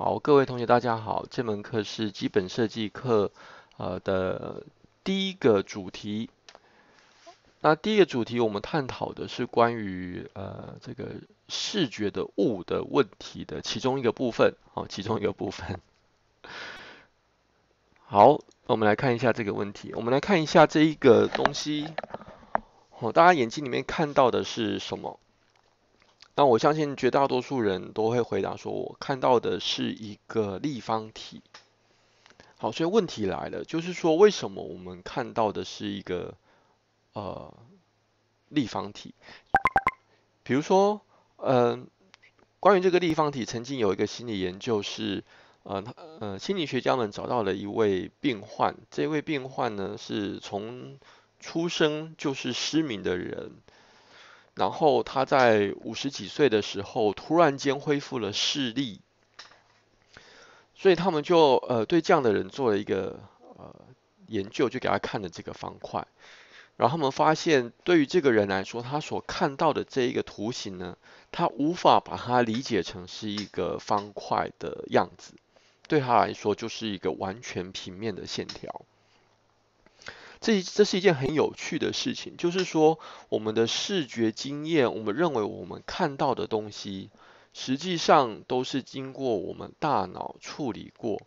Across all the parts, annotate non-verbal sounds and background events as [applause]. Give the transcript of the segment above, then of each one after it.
好，各位同学大家好，这门课是基本设计课呃的第一个主题。那第一个主题我们探讨的是关于呃这个视觉的物的问题的其中一个部分，好，其中一个部分。好，我们来看一下这个问题，我们来看一下这一个东西，哦，大家眼睛里面看到的是什么？那我相信绝大多数人都会回答说，我看到的是一个立方体。好，所以问题来了，就是说为什么我们看到的是一个呃立方体？比如说，嗯，关于这个立方体，曾经有一个心理研究是，呃，呃，心理学家们找到了一位病患，这位病患呢是从出生就是失明的人。然后他在五十几岁的时候，突然间恢复了视力，所以他们就呃对这样的人做了一个呃研究，就给他看了这个方块，然后他们发现，对于这个人来说，他所看到的这一个图形呢，他无法把它理解成是一个方块的样子，对他来说就是一个完全平面的线条。这这是一件很有趣的事情，就是说我们的视觉经验，我们认为我们看到的东西，实际上都是经过我们大脑处理过，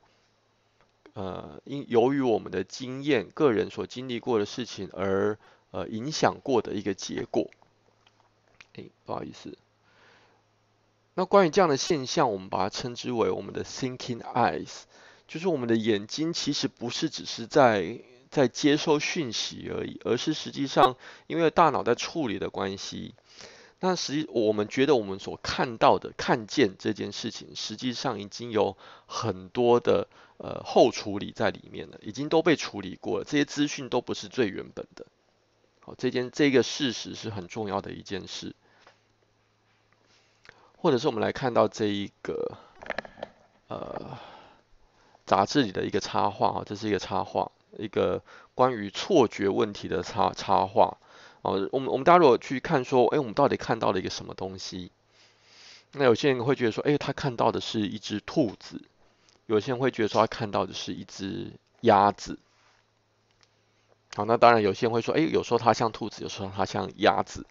呃，因由于我们的经验、个人所经历过的事情而呃影响过的一个结果。哎，不好意思，那关于这样的现象，我们把它称之为我们的 thinking eyes，就是我们的眼睛其实不是只是在在接收讯息而已，而是实际上因为大脑在处理的关系，那实际我们觉得我们所看到的、看见这件事情，实际上已经有很多的呃后处理在里面了，已经都被处理过了，这些资讯都不是最原本的。好，这件这个事实是很重要的一件事，或者是我们来看到这一个呃杂志里的一个插画啊，这是一个插画。一个关于错觉问题的插插画哦，我们我们大家如果去看说，哎，我们到底看到了一个什么东西？那有些人会觉得说，哎，他看到的是一只兔子；有些人会觉得说，他看到的是一只鸭子。好，那当然有些人会说，哎，有时候它像兔子，有时候它像鸭子。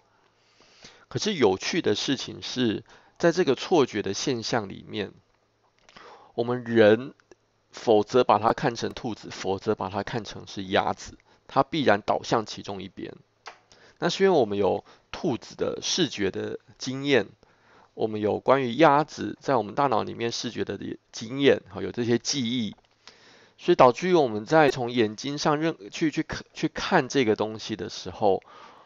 可是有趣的事情是在这个错觉的现象里面，我们人。否则把它看成兔子，否则把它看成是鸭子，它必然导向其中一边。那是因为我们有兔子的视觉的经验，我们有关于鸭子在我们大脑里面视觉的经验，好有这些记忆，所以导致于我们在从眼睛上认去去看去看这个东西的时候，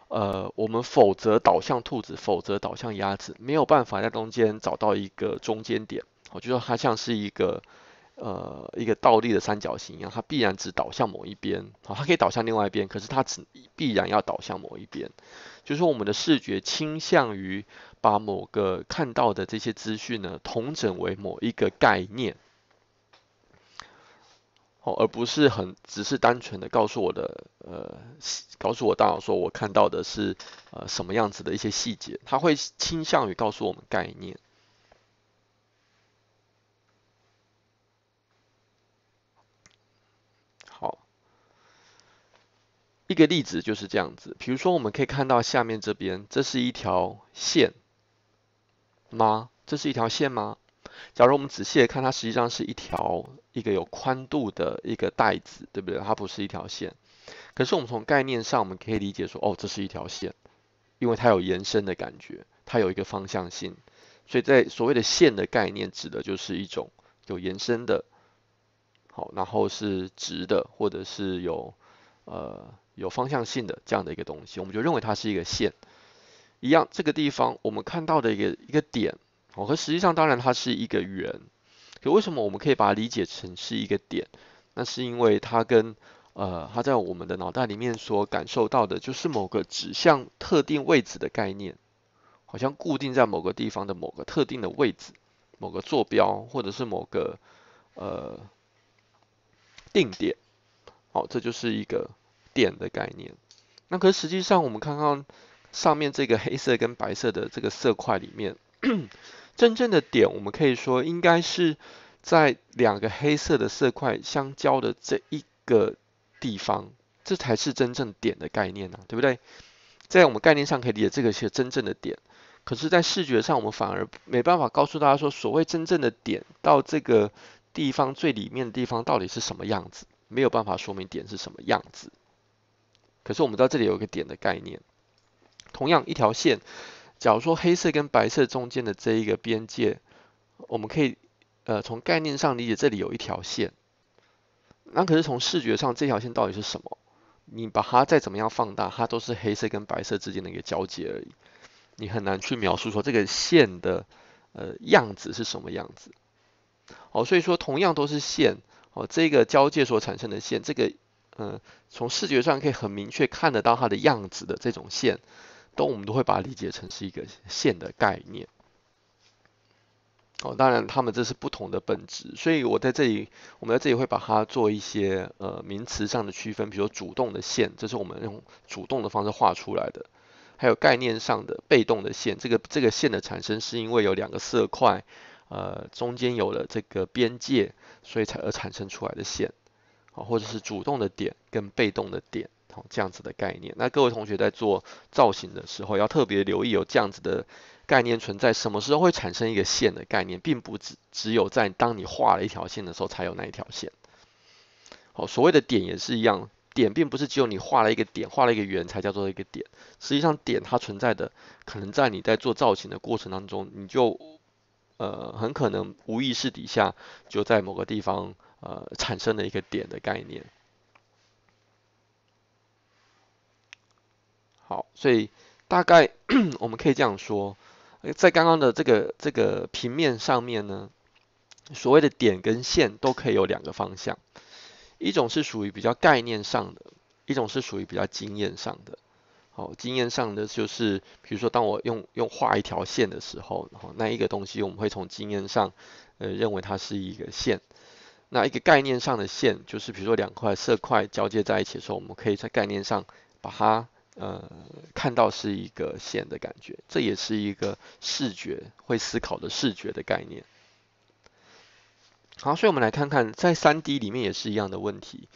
呃，我们否则导向兔子，否则导向鸭子，没有办法在中间找到一个中间点。我觉得它像是一个。呃，一个倒立的三角形一样，它必然只导向某一边，好，它可以导向另外一边，可是它只必然要导向某一边，就是说我们的视觉倾向于把某个看到的这些资讯呢，统整为某一个概念，哦，而不是很只是单纯的告诉我的，呃，告诉我大脑说我看到的是呃什么样子的一些细节，它会倾向于告诉我们概念。一个例子就是这样子，比如说我们可以看到下面这边，这是一条线吗？这是一条线吗？假如我们仔细的看，它实际上是一条一个有宽度的一个带子，对不对？它不是一条线。可是我们从概念上，我们可以理解说，哦，这是一条线，因为它有延伸的感觉，它有一个方向性。所以在所谓的线的概念，指的就是一种有延伸的，好，然后是直的，或者是有呃。有方向性的这样的一个东西，我们就认为它是一个线。一样，这个地方我们看到的一个一个点，哦，和实际上当然它是一个圆。可为什么我们可以把它理解成是一个点？那是因为它跟呃，它在我们的脑袋里面所感受到的就是某个指向特定位置的概念，好像固定在某个地方的某个特定的位置，某个坐标或者是某个呃定点。好，这就是一个。点的概念，那可是实际上我们看看上面这个黑色跟白色的这个色块里面，[clears throat] 真正的点，我们可以说应该是在两个黑色的色块相交的这一个地方，这才是真正点的概念呢，对不对？在我们概念上可以理解这个是真正的点，可是，在视觉上我们反而没办法告诉大家说，所谓真正的点到这个地方最里面的地方到底是什么样子，没有办法说明点是什么样子。可是我们知道这里有一个点的概念，同样一条线，假如说黑色跟白色中间的这一个边界，我们可以呃从概念上理解这里有一条线，那可是从视觉上这条线到底是什么？你把它再怎么样放大，它都是黑色跟白色之间的一个交界而已，你很难去描述说这个线的呃样子是什么样子。哦，所以说同样都是线，哦，这个交界所产生的线，这个。嗯，从视觉上可以很明确看得到它的样子的这种线，都我们都会把它理解成是一个线的概念。哦，当然它们这是不同的本质，所以我在这里，我们在这里会把它做一些呃名词上的区分，比如主动的线，这是我们用主动的方式画出来的；还有概念上的被动的线，这个这个线的产生是因为有两个色块，呃，中间有了这个边界，所以才而产生出来的线。啊，或者是主动的点跟被动的点，好这样子的概念。那各位同学在做造型的时候，要特别留意有这样子的概念存在。什么时候会产生一个线的概念，并不只只有在当你画了一条线的时候才有那一条线。好，所谓的点也是一样，点并不是只有你画了一个点，画了一个圆才叫做一个点。实际上，点它存在的可能在你在做造型的过程当中，你就呃很可能无意识底下就在某个地方。呃，产生了一个点的概念。好，所以大概 [clears throat] 我们可以这样说，在刚刚的这个这个平面上面呢，所谓的点跟线都可以有两个方向，一种是属于比较概念上的，一种是属于比较经验上的。好，经验上的就是，比如说当我用用画一条线的时候，然后那一个东西我们会从经验上呃认为它是一个线。那一个概念上的线，就是比如说两块色块交接在一起的时候，我们可以在概念上把它呃看到是一个线的感觉，这也是一个视觉会思考的视觉的概念。好，所以我们来看看在三 D 里面也是一样的问题，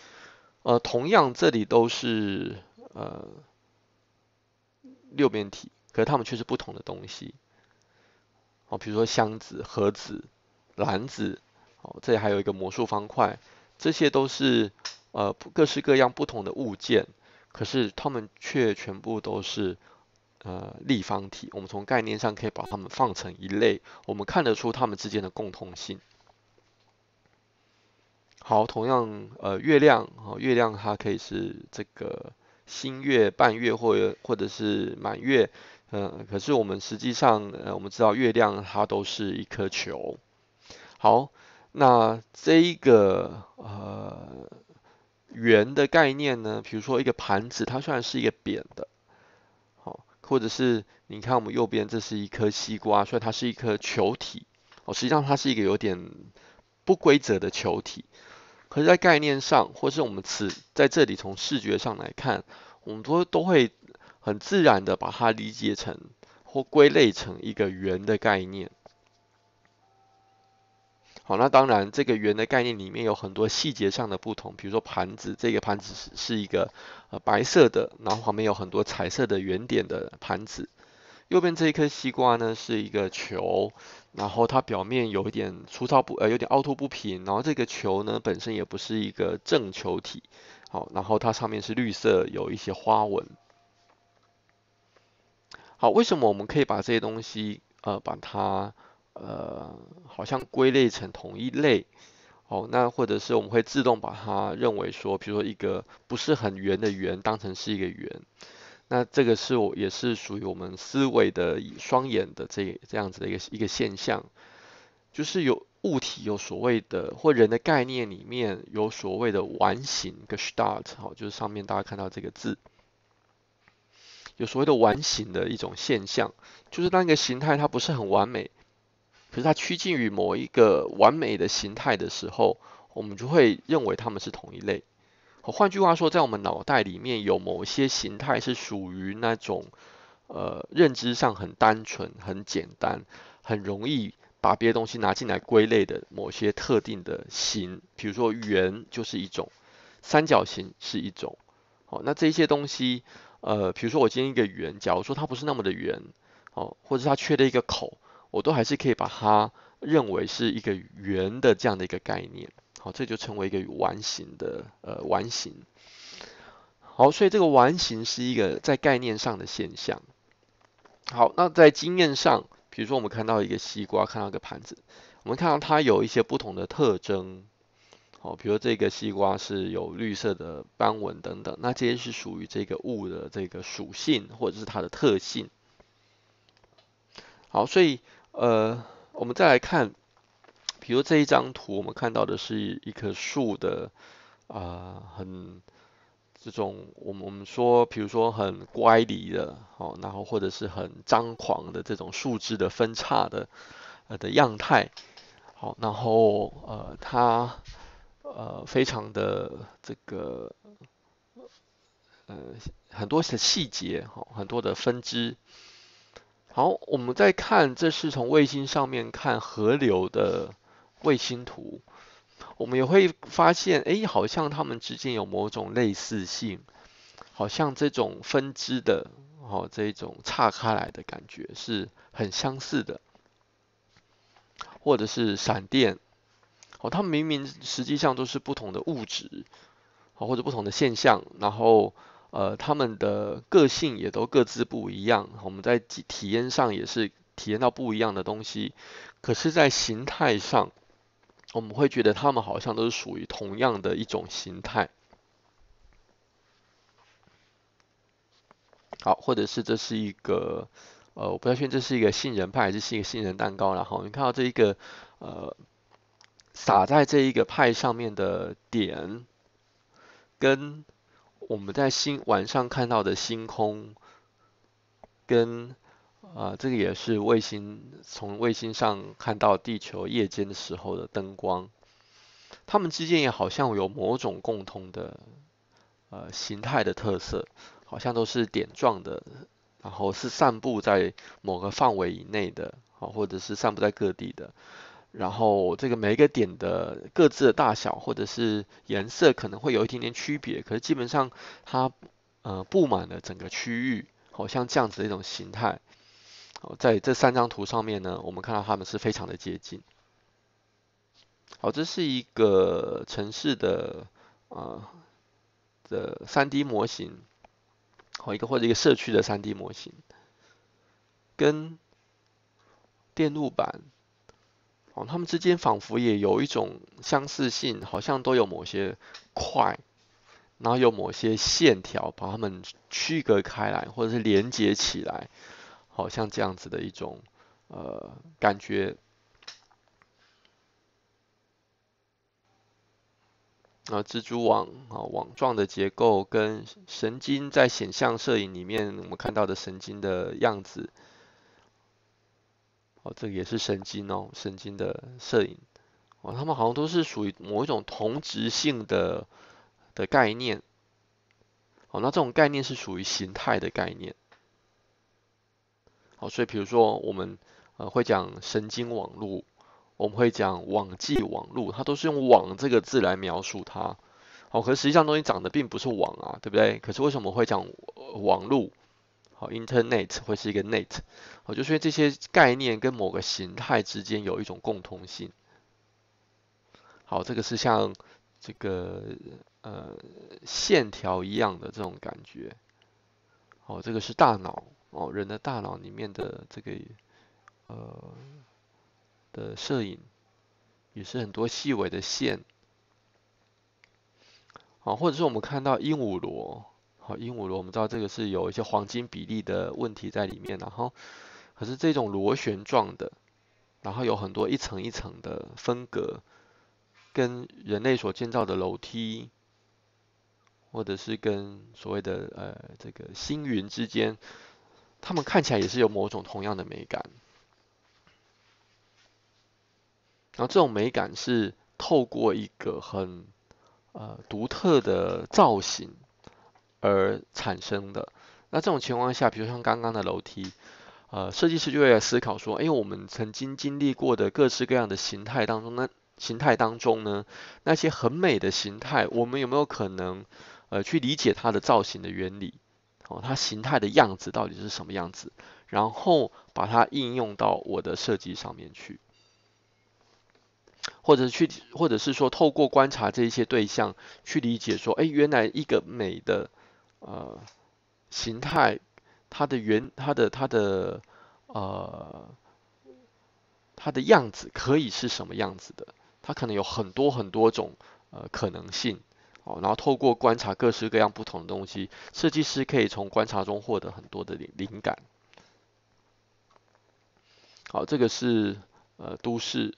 呃，同样这里都是呃六边体，可是它们却是不同的东西。哦，比如说箱子、盒子、篮子。哦，这里还有一个魔术方块，这些都是呃各式各样不同的物件，可是它们却全部都是呃立方体。我们从概念上可以把它们放成一类，我们看得出它们之间的共通性。好，同样呃月亮，哦月亮它可以是这个新月、半月或者或者是满月，嗯，可是我们实际上呃我们知道月亮它都是一颗球。好。那这一个呃圆的概念呢，比如说一个盘子，它虽然是一个扁的，好，或者是你看我们右边这是一颗西瓜，所以它是一颗球体，哦，实际上它是一个有点不规则的球体，可是，在概念上，或是我们此在这里从视觉上来看，我们都都会很自然的把它理解成或归类成一个圆的概念。好，那当然，这个圆的概念里面有很多细节上的不同，比如说盘子，这个盘子是是一个呃白色的，然后旁边有很多彩色的圆点的盘子。右边这一颗西瓜呢是一个球，然后它表面有一点粗糙不呃有点凹凸不平，然后这个球呢本身也不是一个正球体，好，然后它上面是绿色，有一些花纹。好，为什么我们可以把这些东西呃把它呃，好像归类成同一类，哦，那或者是我们会自动把它认为说，比如说一个不是很圆的圆当成是一个圆，那这个是我也是属于我们思维的双眼的这这样子的一个一个现象，就是有物体有所谓的或人的概念里面有所谓的完形 Gestalt，好，就是上面大家看到这个字，有所谓的完形的一种现象，就是当一个形态它不是很完美。可是它趋近于某一个完美的形态的时候，我们就会认为它们是同一类。换句话说，在我们脑袋里面有某些形态是属于那种呃认知上很单纯、很简单、很容易把别的东西拿进来归类的某些特定的形，比如说圆就是一种，三角形是一种。好，那这些东西，呃，比如说我今天一个圆，假如说它不是那么的圆，哦，或者它缺了一个口，我都还是可以把它认为是一个圆的这样的一个概念。好，这就成为一个完形的呃完形。好，所以这个完形是一个在概念上的现象。好，那在经验上，比如说我们看到一个西瓜，看到一个盘子，我们看到它有一些不同的特征。好，比如这个西瓜是有绿色的斑纹等等，那这些是属于这个物的这个属性或者是它的特性。好，所以呃，我们再来看，比如这一张图，我们看到的是一棵树的啊，很这种我们我们说，比如说很乖离的，哦，然后或者是很张狂的这种树枝的分叉的呃的样态。好，然后呃它。呃，非常的这个，呃，很多的细节，哈，很多的分支。好，我们再看，这是从卫星上面看河流的卫星图，我们也会发现，哎，好像它们之间有某种类似性，好像这种分支的，哦，这种岔开来的感觉是很相似的，或者是闪电。哦，它们明明实际上都是不同的物质，好或者不同的现象，然后呃，它们的个性也都各自不一样。我们在体验上也是体验到不一样的东西，可是，在形态上，我们会觉得它们好像都是属于同样的一种形态。好，或者是这是一个呃，我不太确定这是一个杏仁派还是一个杏仁蛋糕。然后你看到这一个呃。撒在这一个派上面的点，跟我们在星晚上看到的星空，跟啊这个也是卫星从卫星上看到地球夜间的时候的灯光，它们之间也好像有某种共同的呃形态的特色，好像都是点状的，然后是散布在某个范围以内的，啊或者是散布在各地的。然后这个每一个点的各自的大小或者是颜色可能会有一点点区别，可是基本上它呃布满了整个区域，好像这样子的一种形态。好，在这三张图上面呢，我们看到它们是非常的接近。好，这是一个城市的啊的三 D 模型，好一个或者一个社区的三 D 模型，跟电路板。哦，它们之间仿佛也有一种相似性，好像都有某些块，然后有某些线条把它们区隔开来，或者是连接起来，好像这样子的一种呃感觉。啊，蜘蛛网啊，网状的结构跟神经在显像摄影里面我们看到的神经的样子。哦，这个也是神经哦，神经的摄影哦，他们好像都是属于某一种同质性的的概念。哦，那这种概念是属于形态的概念。好，所以比如说我们呃会讲神经网络，我们会讲网际网络，它都是用网这个字来描述它。哦，可是实际上东西长得并不是网啊，对不对？可是为什么会讲网络？好，Internet 会是一个 net，好，就是因为这些概念跟某个形态之间有一种共通性。好，这个是像这个呃线条一样的这种感觉。好，这个是大脑哦，人的大脑里面的这个呃的摄影，也是很多细微的线。好，或者是我们看到鹦鹉螺。好，鹦鹉螺，我们知道这个是有一些黄金比例的问题在里面，然后可是这种螺旋状的，然后有很多一层一层的分隔，跟人类所建造的楼梯，或者是跟所谓的呃这个星云之间，它们看起来也是有某种同样的美感，然后这种美感是透过一个很呃独特的造型。而产生的。那这种情况下，比如像刚刚的楼梯，呃，设计师就会来思考说，哎，我们曾经经历过的各式各样的形态当中，那形态当中呢，那些很美的形态，我们有没有可能，呃，去理解它的造型的原理？哦，它形态的样子到底是什么样子？然后把它应用到我的设计上面去，或者去，或者是说，透过观察这一些对象，去理解说，哎，原来一个美的呃形态。它的原，它的它的呃，它的样子可以是什么样子的？它可能有很多很多种呃可能性哦。然后透过观察各式各样不同的东西，设计师可以从观察中获得很多的灵灵感。好，这个是呃都市，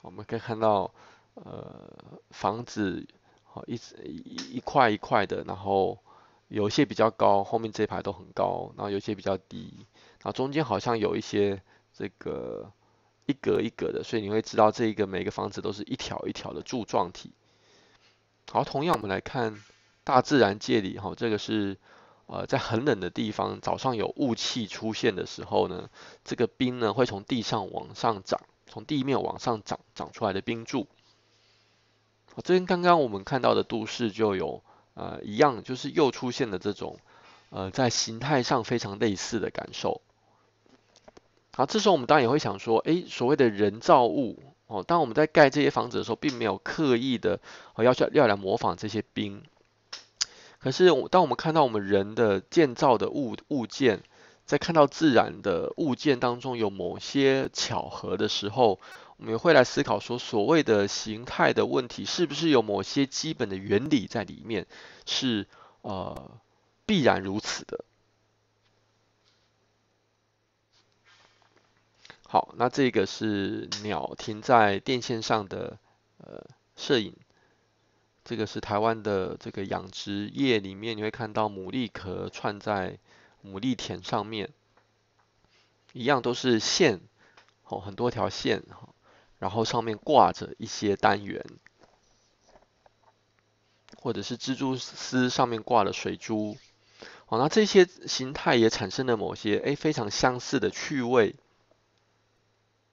我们可以看到呃房子好一一一块一块的，然后。有一些比较高，后面这一排都很高，然后有些比较低，然后中间好像有一些这个一格一格的，所以你会知道这一个每个房子都是一条一条的柱状体。好，同样我们来看大自然界里，哈，这个是呃在很冷的地方，早上有雾气出现的时候呢，这个冰呢会从地上往上涨，从地面往上涨长出来的冰柱。好这跟刚刚我们看到的都市就有。呃，一样就是又出现了这种，呃，在形态上非常类似的感受。好，这时候我们当然也会想说，哎，所谓的人造物哦，当我们在盖这些房子的时候，并没有刻意的哦要要来模仿这些冰。可是，当我们看到我们人的建造的物物件，在看到自然的物件当中有某些巧合的时候，我们会来思考说，所谓的形态的问题，是不是有某些基本的原理在里面，是呃必然如此的。好，那这个是鸟停在电线上的呃摄影，这个是台湾的这个养殖业里面，你会看到牡蛎壳串在牡蛎田上面，一样都是线，哦，很多条线哈。然后上面挂着一些单元，或者是蜘蛛丝上面挂了水珠，好，那这些形态也产生了某些哎非常相似的趣味，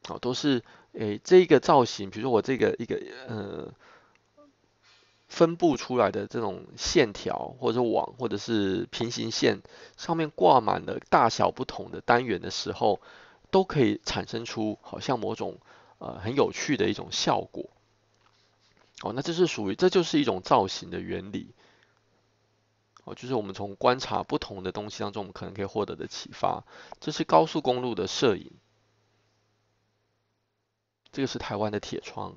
哦，都是诶这个造型，比如说我这个一个呃分布出来的这种线条或者网或者是平行线上面挂满了大小不同的单元的时候，都可以产生出好像某种。呃，很有趣的一种效果。哦，那这是属于，这就是一种造型的原理。哦，就是我们从观察不同的东西当中，我们可能可以获得的启发。这是高速公路的摄影，这个是台湾的铁窗。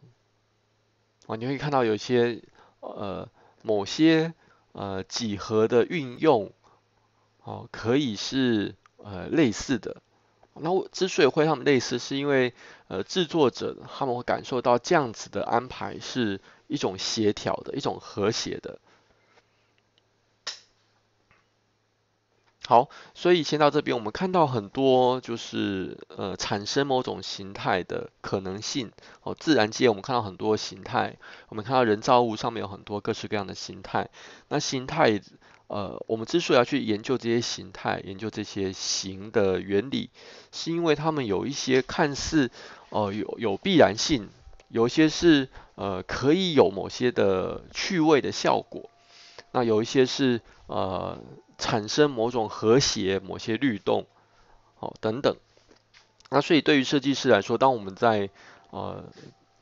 哦，你会看到有些呃某些呃几何的运用，哦，可以是呃类似的。那我之所以会他们类似，是因为呃制作者他们会感受到这样子的安排是一种协调的，一种和谐的。好，所以先到这边，我们看到很多就是呃产生某种形态的可能性。哦，自然界我们看到很多形态，我们看到人造物上面有很多各式各样的形态。那形态。呃，我们之所以要去研究这些形态，研究这些形的原理，是因为它们有一些看似呃有有必然性，有一些是呃可以有某些的趣味的效果，那有一些是呃产生某种和谐、某些律动，哦等等。那所以对于设计师来说，当我们在呃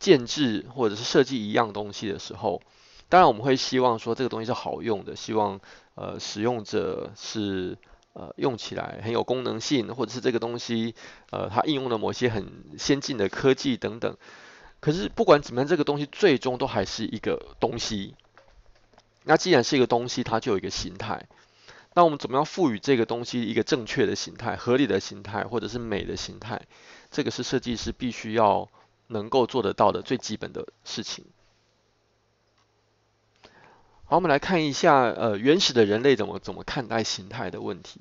建制或者是设计一样东西的时候，当然我们会希望说这个东西是好用的，希望。呃，使用者是呃用起来很有功能性，或者是这个东西呃它应用了某些很先进的科技等等。可是不管怎么样，这个东西最终都还是一个东西。那既然是一个东西，它就有一个形态。那我们怎么样赋予这个东西一个正确的形态、合理的形态，或者是美的形态？这个是设计师必须要能够做得到的最基本的事情。好，我们来看一下，呃，原始的人类怎么怎么看待形态的问题。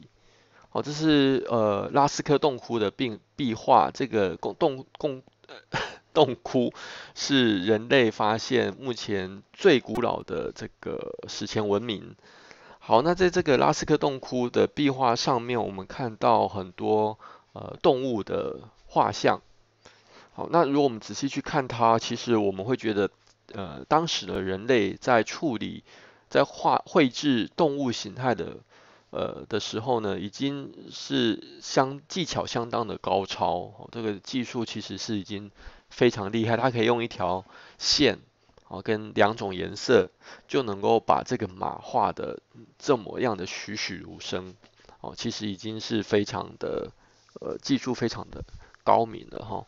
好，这是呃拉斯科洞窟的壁壁画，这个洞洞洞 [laughs] 洞窟是人类发现目前最古老的这个史前文明。好，那在这个拉斯科洞窟的壁画上面，我们看到很多呃动物的画像。好，那如果我们仔细去看它，其实我们会觉得，呃，当时的人类在处理、在画绘制动物形态的，呃的时候呢，已经是相技巧相当的高超。这个技术其实是已经非常厉害，它可以用一条线，哦，跟两种颜色就能够把这个马画的这么样的栩栩如生。哦，其实已经是非常的，呃，技术非常的高明了哈。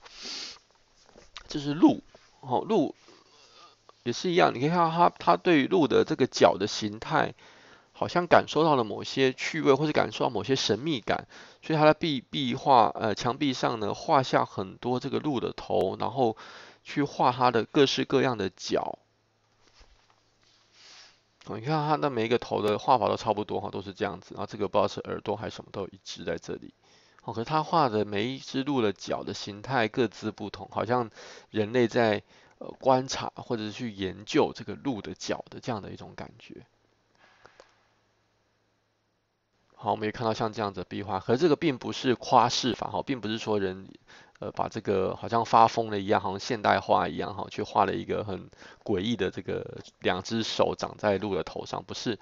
这是鹿，哦，鹿也是一样，你可以看到它，它对鹿的这个角的形态，好像感受到了某些趣味，或者感受到某些神秘感，所以它的壁壁画，呃，墙壁上呢画下很多这个鹿的头，然后去画它的各式各样的角。哦，你看它的每一个头的画法都差不多哈，都是这样子，然后这个不知道是耳朵还是什么，都一直在这里。哦，可是他画的每一只鹿的脚的形态各自不同，好像人类在观察或者是去研究这个鹿的脚的这样的一种感觉。好，我们也看到像这样子壁画，可是这个并不是夸饰法哈，并不是说人呃把这个好像发疯了一样，好像现代化一样哈，去画了一个很诡异的这个两只手长在鹿的头上，不是。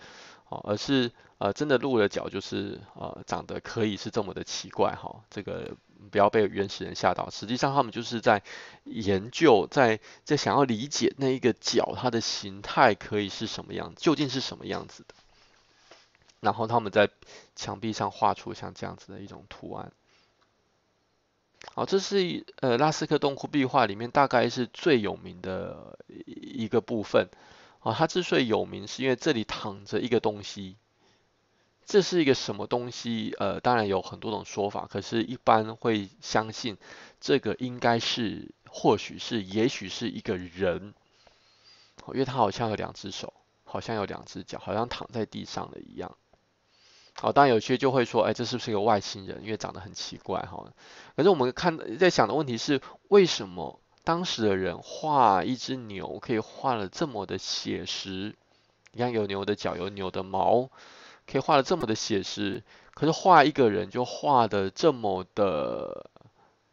哦，而是呃，真的鹿的脚就是呃，长得可以是这么的奇怪哈，这个不要被原始人吓到。实际上他们就是在研究，在在想要理解那一个脚它的形态可以是什么样，究竟是什么样子的。然后他们在墙壁上画出像这样子的一种图案。好，这是呃拉斯克洞窟壁画里面大概是最有名的一个部分。啊，它之所以有名，是因为这里躺着一个东西。这是一个什么东西？呃，当然有很多种说法，可是一般会相信这个应该是，或许是，也许是一个人，因为他好像有两只手，好像有两只脚，好像躺在地上了一样。好，当然有些就会说，哎，这是不是一个外星人？因为长得很奇怪，哈。可是我们看在想的问题是，为什么？当时的人画一只牛，可以画的这么的写实。你看，有牛的脚，有牛的毛，可以画的这么的写实。可是画一个人就画的这么的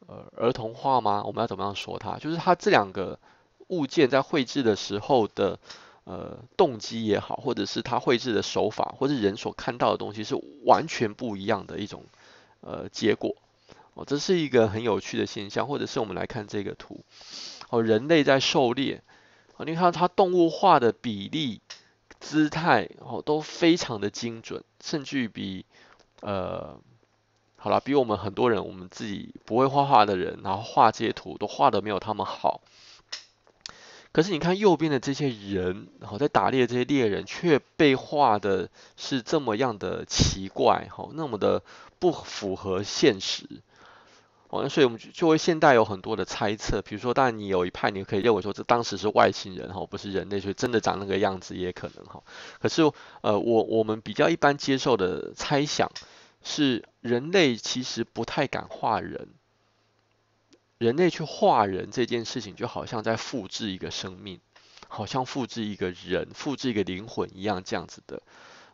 呃儿童画吗？我们要怎么样说它？就是它这两个物件在绘制的时候的呃动机也好，或者是他绘制的手法，或者人所看到的东西是完全不一样的一种呃结果。哦，这是一个很有趣的现象，或者是我们来看这个图，哦，人类在狩猎，哦，你看它动物画的比例、姿态，哦，都非常的精准，甚至比，呃，好了，比我们很多人，我们自己不会画画的人，然后画这些图都画的没有他们好。可是你看右边的这些人，然后在打猎这些猎人，却被画的是这么样的奇怪，哈，那么的不符合现实。哦，所以我们就会现代有很多的猜测，比如说，当然你有一派你可以认为说这当时是外星人哈，不是人类，所以真的长那个样子也可能哈。可是呃，我我们比较一般接受的猜想是，人类其实不太敢画人，人类去画人这件事情就好像在复制一个生命，好像复制一个人、复制一个灵魂一样这样子的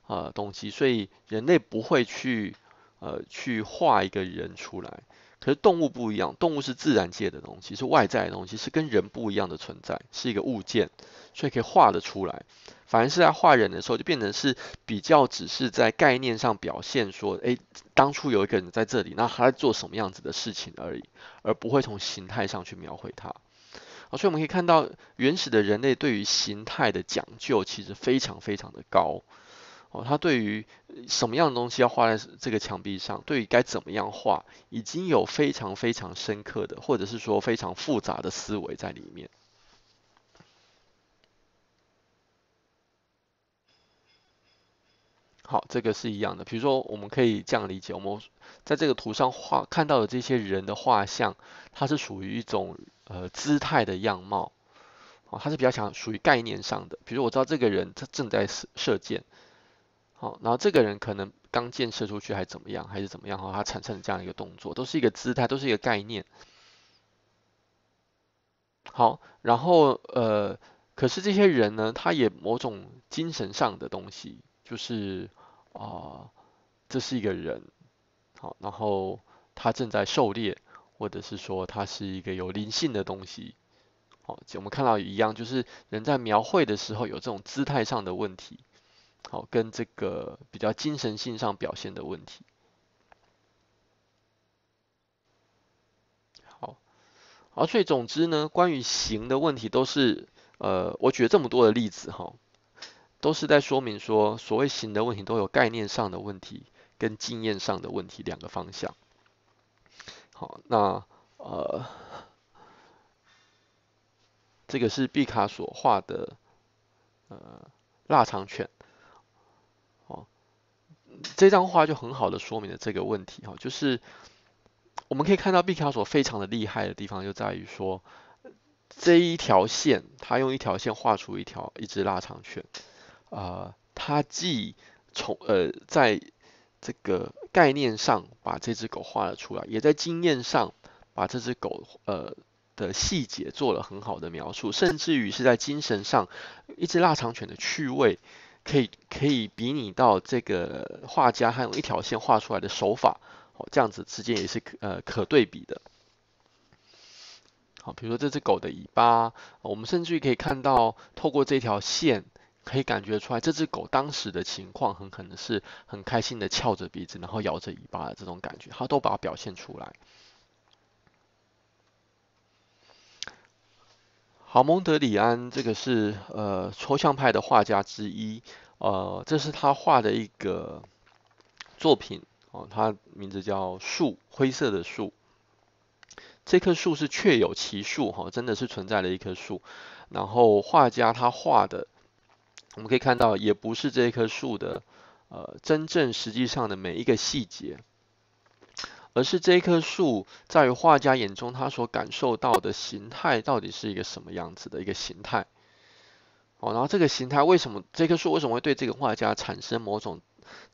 呃东西，所以人类不会去呃去画一个人出来。可是动物不一样，动物是自然界的东西，是外在的东西，是跟人不一样的存在，是一个物件，所以可以画得出来。反而是在画人的时候，就变成是比较只是在概念上表现说，哎，当初有一个人在这里，那他在做什么样子的事情而已，而不会从形态上去描绘他。好，所以我们可以看到，原始的人类对于形态的讲究其实非常非常的高。哦，他对于什么样的东西要画在这个墙壁上，对于该怎么样画，已经有非常非常深刻的，或者是说非常复杂的思维在里面。好，这个是一样的。比如说，我们可以这样理解：我们在这个图上画看到的这些人的画像，它是属于一种呃姿态的样貌。哦，它是比较强，属于概念上的。比如我知道这个人他正在射射箭。好，然后这个人可能刚箭射出去还怎么样，还是怎么样哈，他产生了这样一个动作，都是一个姿态，都是一个概念。好，然后呃，可是这些人呢，他也某种精神上的东西，就是啊，这是一个人，好，然后他正在狩猎，或者是说他是一个有灵性的东西。好，我们看到一样，就是人在描绘的时候有这种姿态上的问题，好，跟这个比较精神性上表现的问题。好，好，所以总之呢，关于形的问题都是，呃，我举了这么多的例子哈，都是在说明说，所谓形的问题都有概念上的问题跟经验上的问题两个方向。好，那呃。这个是毕卡索画的呃腊肠犬，哦，这张画就很好的说明了这个问题哈，就是我们可以看到毕卡索非常的厉害的地方就在于说这一条线，他用一条线画出一条一只腊肠犬，啊，他既从呃在这个概念上把这只狗画了出来，也在经验上把这只狗呃。的细节做了很好的描述，甚至于是在精神上，一只腊肠犬的趣味，可以可以比拟到这个画家他用一条线画出来的手法，哦，这样子之间也是可呃可对比的。好，比如说这只狗的尾巴，我们甚至于可以看到，透过这条线，可以感觉出来这只狗当时的情况很可能是很开心的翘着鼻子，然后摇着尾巴的这种感觉，它都把它表现出来。好，蒙德里安这个是呃抽象派的画家之一，呃，这是他画的一个作品哦，他名字叫树，灰色的树。这棵树是确有其树哈，真的是存在的一棵树。然后画家他画的，我们可以看到，也不是这一棵树的呃真正实际上的每一个细节。而是这一棵树在画家眼中，他所感受到的形态到底是一个什么样子的一个形态？哦，然后这个形态为什么这棵树为什么会对这个画家产生某种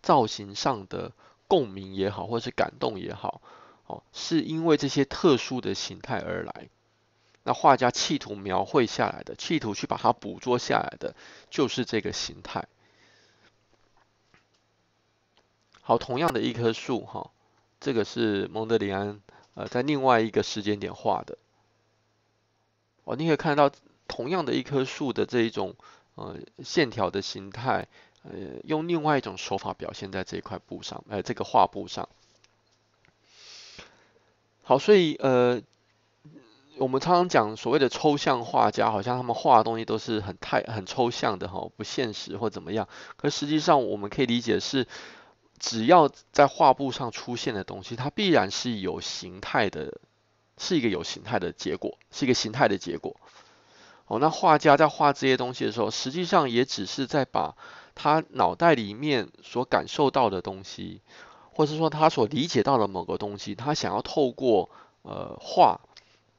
造型上的共鸣也好，或者是感动也好？哦，是因为这些特殊的形态而来。那画家企图描绘下来的，企图去把它捕捉下来的，就是这个形态。好，同样的一棵树，哈。这个是蒙德里安呃在另外一个时间点画的，哦，你可以看到同样的一棵树的这一种呃线条的形态，呃用另外一种手法表现在这块布上，呃这个画布上。好，所以呃我们常常讲所谓的抽象画家，好像他们画的东西都是很太很抽象的哈，不现实或怎么样。可实际上我们可以理解是。只要在画布上出现的东西，它必然是有形态的，是一个有形态的结果，是一个形态的结果。哦，那画家在画这些东西的时候，实际上也只是在把他脑袋里面所感受到的东西，或者说他所理解到的某个东西，他想要透过呃画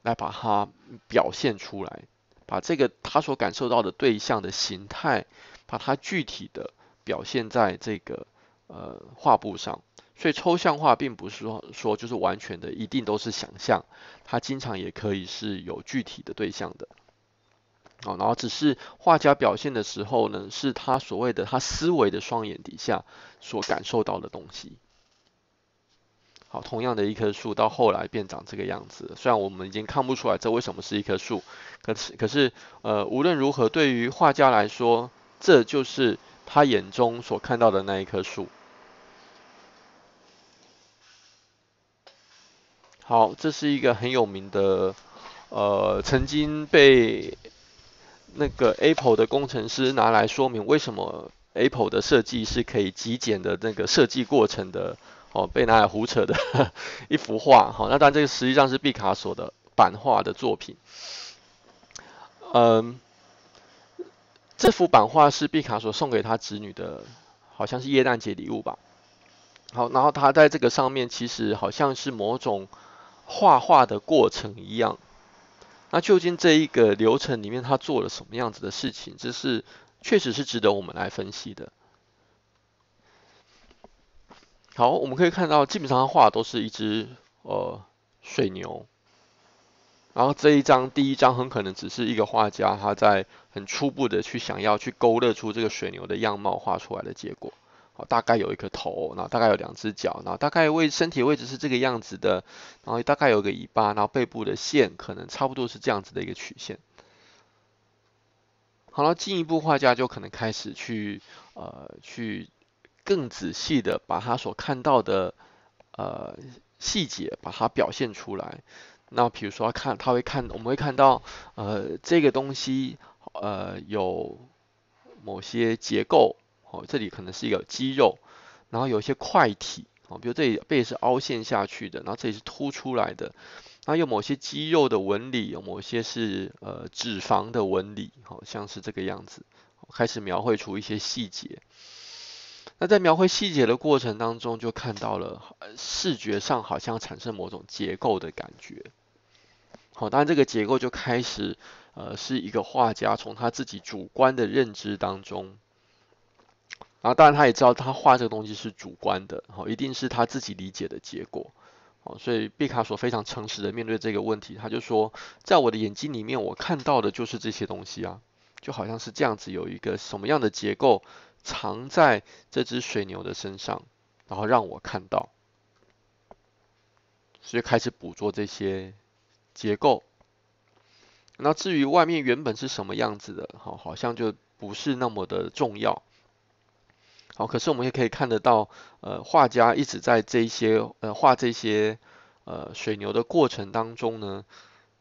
来把它表现出来，把这个他所感受到的对象的形态，把它具体的表现在这个。呃，画布上，所以抽象画并不是说说就是完全的，一定都是想象，它经常也可以是有具体的对象的。哦，然后只是画家表现的时候呢，是他所谓的他思维的双眼底下所感受到的东西。好，同样的一棵树到后来变长这个样子，虽然我们已经看不出来这为什么是一棵树，可是可是呃无论如何，对于画家来说，这就是他眼中所看到的那一棵树。好，这是一个很有名的，呃，曾经被那个 Apple 的工程师拿来说明为什么 Apple 的设计是可以极简的那个设计过程的，哦，被拿来胡扯的 [laughs] 一幅画。好，那但这个实际上是毕卡索的版画的作品。嗯，这幅版画是毕卡索送给他侄女的，好像是耶诞节礼物吧。好，然后他在这个上面其实好像是某种。画画的过程一样，那究竟这一个流程里面他做了什么样子的事情？这是确实是值得我们来分析的。好，我们可以看到，基本上画都是一只呃水牛，然后这一张第一张很可能只是一个画家他在很初步的去想要去勾勒出这个水牛的样貌画出来的结果。好，大概有一颗头，然后大概有两只脚，然后大概位身体位置是这个样子的，然后大概有个尾巴，然后背部的线可能差不多是这样子的一个曲线。好了，进一步画家就可能开始去呃去更仔细的把他所看到的呃细节把它表现出来。那比如说看他会看我们会看到呃这个东西呃有某些结构哦，这里可能是一个肌肉，然后有一些块体哦，比如这里背是凹陷下去的，然后这里是凸出来的。那有某些肌肉的纹理，有某些是呃脂肪的纹理，好像是这个样子，开始描绘出一些细节。那在描绘细节的过程当中，就看到了视觉上好像产生某种结构的感觉。好，当然这个结构就开始呃是一个画家从他自己主观的认知当中，然后当然他也知道他画这个东西是主观的，好，一定是他自己理解的结果。哦，所以毕卡索非常诚实的面对这个问题，他就说，在我的眼睛里面，我看到的就是这些东西啊，就好像是这样子，有一个什么样的结构藏在这只水牛的身上，然后让我看到，所以开始捕捉这些结构。那至于外面原本是什么样子的，好，好像就不是那么的重要。好，可是我们也可以看得到，呃，画家一直在这些呃画这些呃水牛的过程当中呢，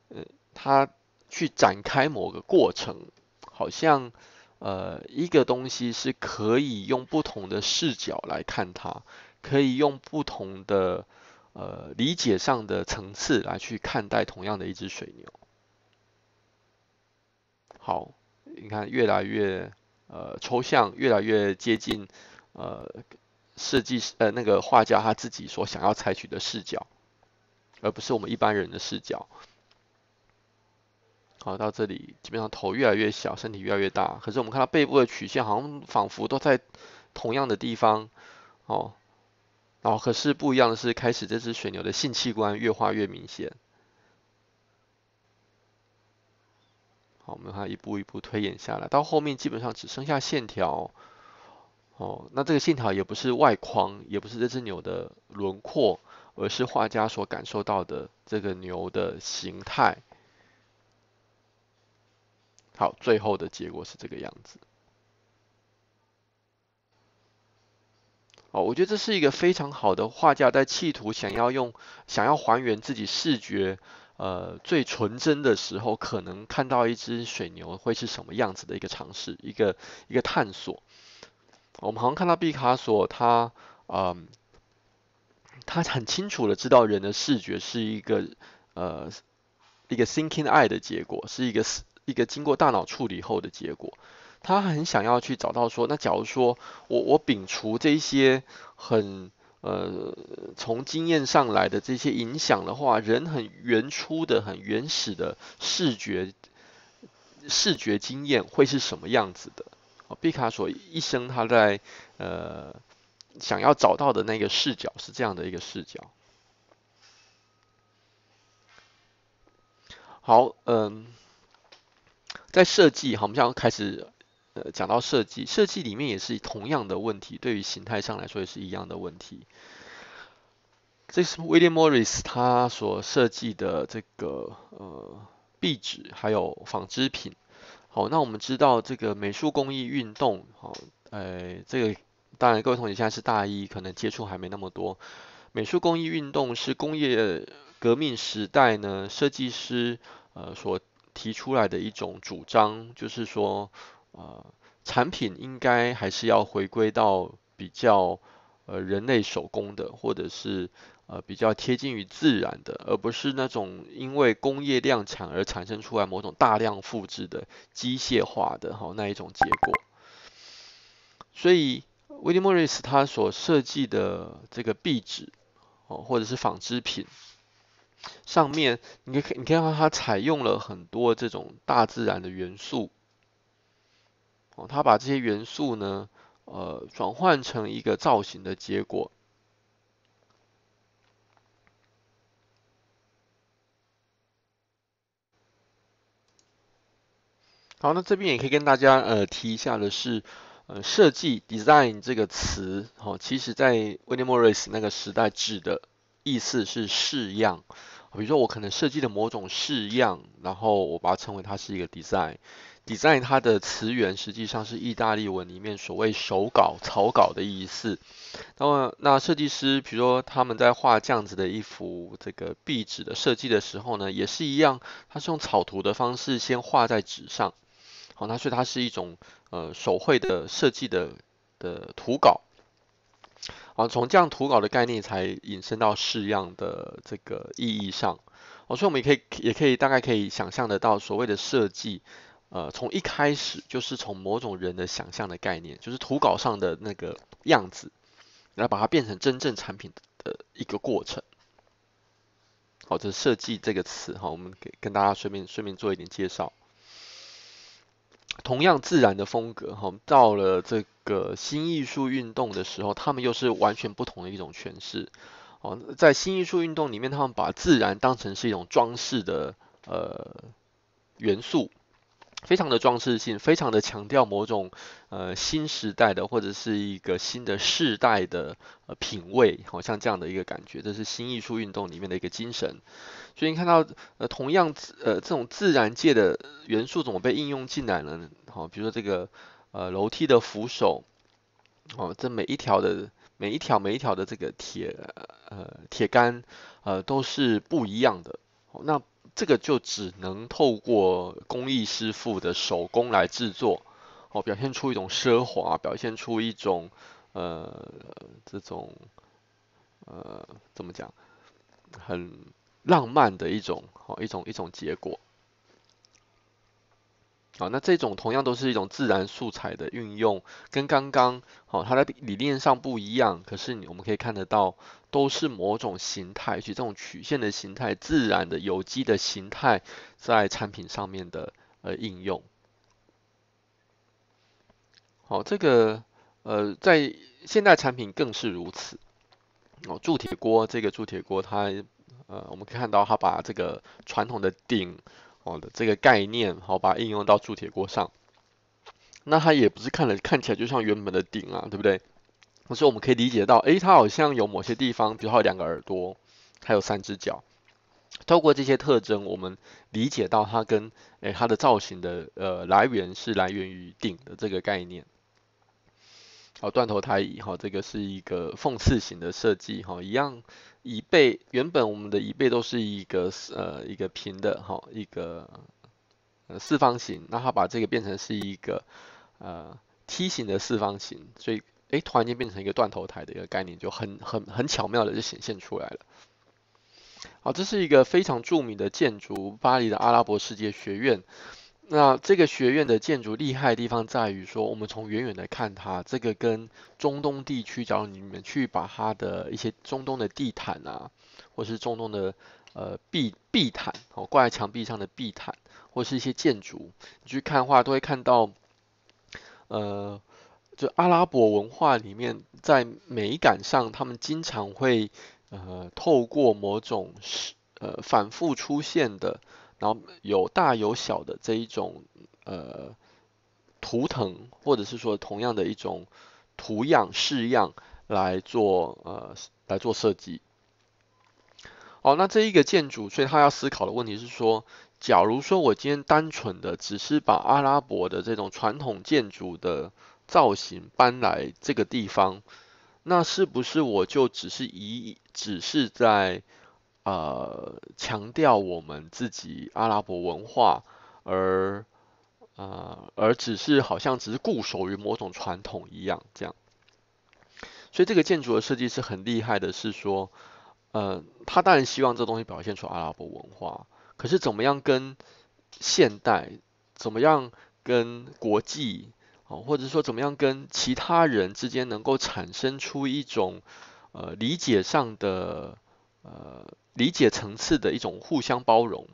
呃，他去展开某个过程，好像呃一个东西是可以用不同的视角来看它，可以用不同的呃理解上的层次来去看待同样的一只水牛。好，你看越来越。呃，抽象越来越接近呃设计师呃那个画家他自己所想要采取的视角，而不是我们一般人的视角。好，到这里基本上头越来越小，身体越来越大，可是我们看到背部的曲线好像仿佛都在同样的地方哦。然后可是不一样的是，开始这只水牛的性器官越画越明显。好我们看一步一步推演下来，到后面基本上只剩下线条。哦，那这个线条也不是外框，也不是这只牛的轮廓，而是画家所感受到的这个牛的形态。好，最后的结果是这个样子。哦，我觉得这是一个非常好的画家在企图想要用，想要还原自己视觉。呃，最纯真的时候，可能看到一只水牛会是什么样子的一个尝试，一个一个探索。我们好像看到毕卡索，他嗯，他很清楚的知道人的视觉是一个呃一个 thinking eye 的结果，是一个一个经过大脑处理后的结果。他很想要去找到说，那假如说我我摒除这些很。呃，从经验上来的这些影响的话，人很原初的、很原始的视觉视觉经验会是什么样子的？毕卡索一生他在呃想要找到的那个视角是这样的一个视角。好，嗯，在设计，好，我们现在开始。呃，讲到设计，设计里面也是同样的问题，对于形态上来说也是一样的问题。这是 William Morris 他所设计的这个呃壁纸，还有纺织品。好，那我们知道这个美术工艺运动，好，呃，这个当然各位同学现在是大一，可能接触还没那么多。美术工艺运动是工业革命时代呢，设计师呃所提出来的一种主张，就是说。呃，产品应该还是要回归到比较呃人类手工的，或者是呃比较贴近于自然的，而不是那种因为工业量产而产生出来某种大量复制的机械化的哈那一种结果。所以威廉莫瑞斯他所设计的这个壁纸哦，或者是纺织品上面，你可以你可以看到它采用了很多这种大自然的元素。他把这些元素呢，呃，转换成一个造型的结果。好，那这边也可以跟大家呃提一下的是，呃，设计 design 这个词，哦，其实在 William Morris 那个时代指的意思是式样。比如说我可能设计的某种式样，然后我把它称为它是一个 design。design 它的词源实际上是意大利文里面所谓手稿、草稿的意思。那么，那设计师，比如说他们在画这样子的一幅这个壁纸的设计的时候呢，也是一样，它是用草图的方式先画在纸上。好，那所以它是一种呃手绘的设计的的图稿，啊，从这样图稿的概念才引申到式样的这个意义上，哦，所以我们也可以也可以大概可以想象得到，所谓的设计，呃，从一开始就是从某种人的想象的概念，就是图稿上的那个样子，然后把它变成真正产品的一个过程。好，这设计这个词，哈，我们给跟大家顺便顺便做一点介绍。同样自然的风格，哈，到了这个新艺术运动的时候，他们又是完全不同的一种诠释。哦，在新艺术运动里面，他们把自然当成是一种装饰的呃元素。非常的装饰性，非常的强调某种呃新时代的或者是一个新的世代的呃品味，好像这样的一个感觉，这是新艺术运动里面的一个精神。所以你看到呃同样呃这种自然界的元素怎么被应用进来了？好，比如说这个呃楼梯的扶手，哦，这每一条的每一条每一条的这个铁呃铁杆呃都是不一样的。那这个就只能透过工艺师傅的手工来制作，哦，表现出一种奢华，表现出一种呃这种呃怎么讲，很浪漫的一种哦一种一种结果。啊，那这种同样都是一种自然素材的运用，跟刚刚好它的理念上不一样，可是你我们可以看得到，都是某种形态，其这种曲线的形态、自然的有机的形态，在产品上面的呃应用。好，这个呃在现代产品更是如此。哦，铸铁锅这个铸铁锅，它呃我们可以看到它把这个传统的鼎。好的这个概念，好把它应用到铸铁锅上，那它也不是看了看起来就像原本的鼎啊，对不对？可是我们可以理解到，诶，它好像有某些地方，比如它有两个耳朵，还有三只脚。透过这些特征，我们理解到它跟诶它的造型的呃来源是来源于鼎的这个概念。好，断头台椅哈，这个是一个讽刺型的设计哈，一样。椅背原本我们的椅背都是一个呃一个平的哈一个呃四方形，那它把这个变成是一个呃梯形的四方形，所以哎突然间变成一个断头台的一个概念，就很很很巧妙的就显现出来了。好，这是一个非常著名的建筑，巴黎的阿拉伯世界学院。那这个学院的建筑厉害的地方在于说，我们从远远的看它，这个跟中东地区，假如你们去把它的一些中东的地毯啊，或是中东的呃壁壁毯哦挂在墙壁上的壁毯，或是一些建筑，你去看的话，都会看到，呃，就阿拉伯文化里面，在美感上，他们经常会呃透过某种是呃反复出现的。然后有大有小的这一种呃图腾，或者是说同样的一种图样式样来做呃来做设计。哦，那这一个建筑，所以他要思考的问题是说，假如说我今天单纯的只是把阿拉伯的这种传统建筑的造型搬来这个地方，那是不是我就只是以只是在呃，强调我们自己阿拉伯文化，而呃，而只是好像只是固守于某种传统一样，这样。所以这个建筑的设计是很厉害的，是说，呃，他当然希望这东西表现出阿拉伯文化，可是怎么样跟现代，怎么样跟国际，哦，或者说怎么样跟其他人之间能够产生出一种呃理解上的呃。理解层次的一种互相包容，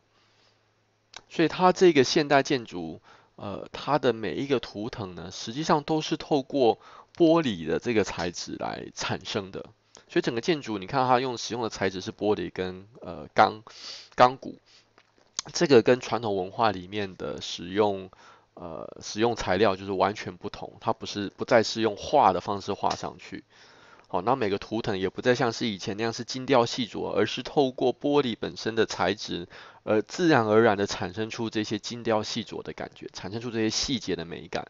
所以它这个现代建筑，呃，它的每一个图腾呢，实际上都是透过玻璃的这个材质来产生的。所以整个建筑，你看它用使用的材质是玻璃跟呃钢钢骨，这个跟传统文化里面的使用呃使用材料就是完全不同，它不是不再是用画的方式画上去。好，那每个图腾也不再像是以前那样是精雕细琢，而是透过玻璃本身的材质，而自然而然的产生出这些精雕细琢的感觉，产生出这些细节的美感。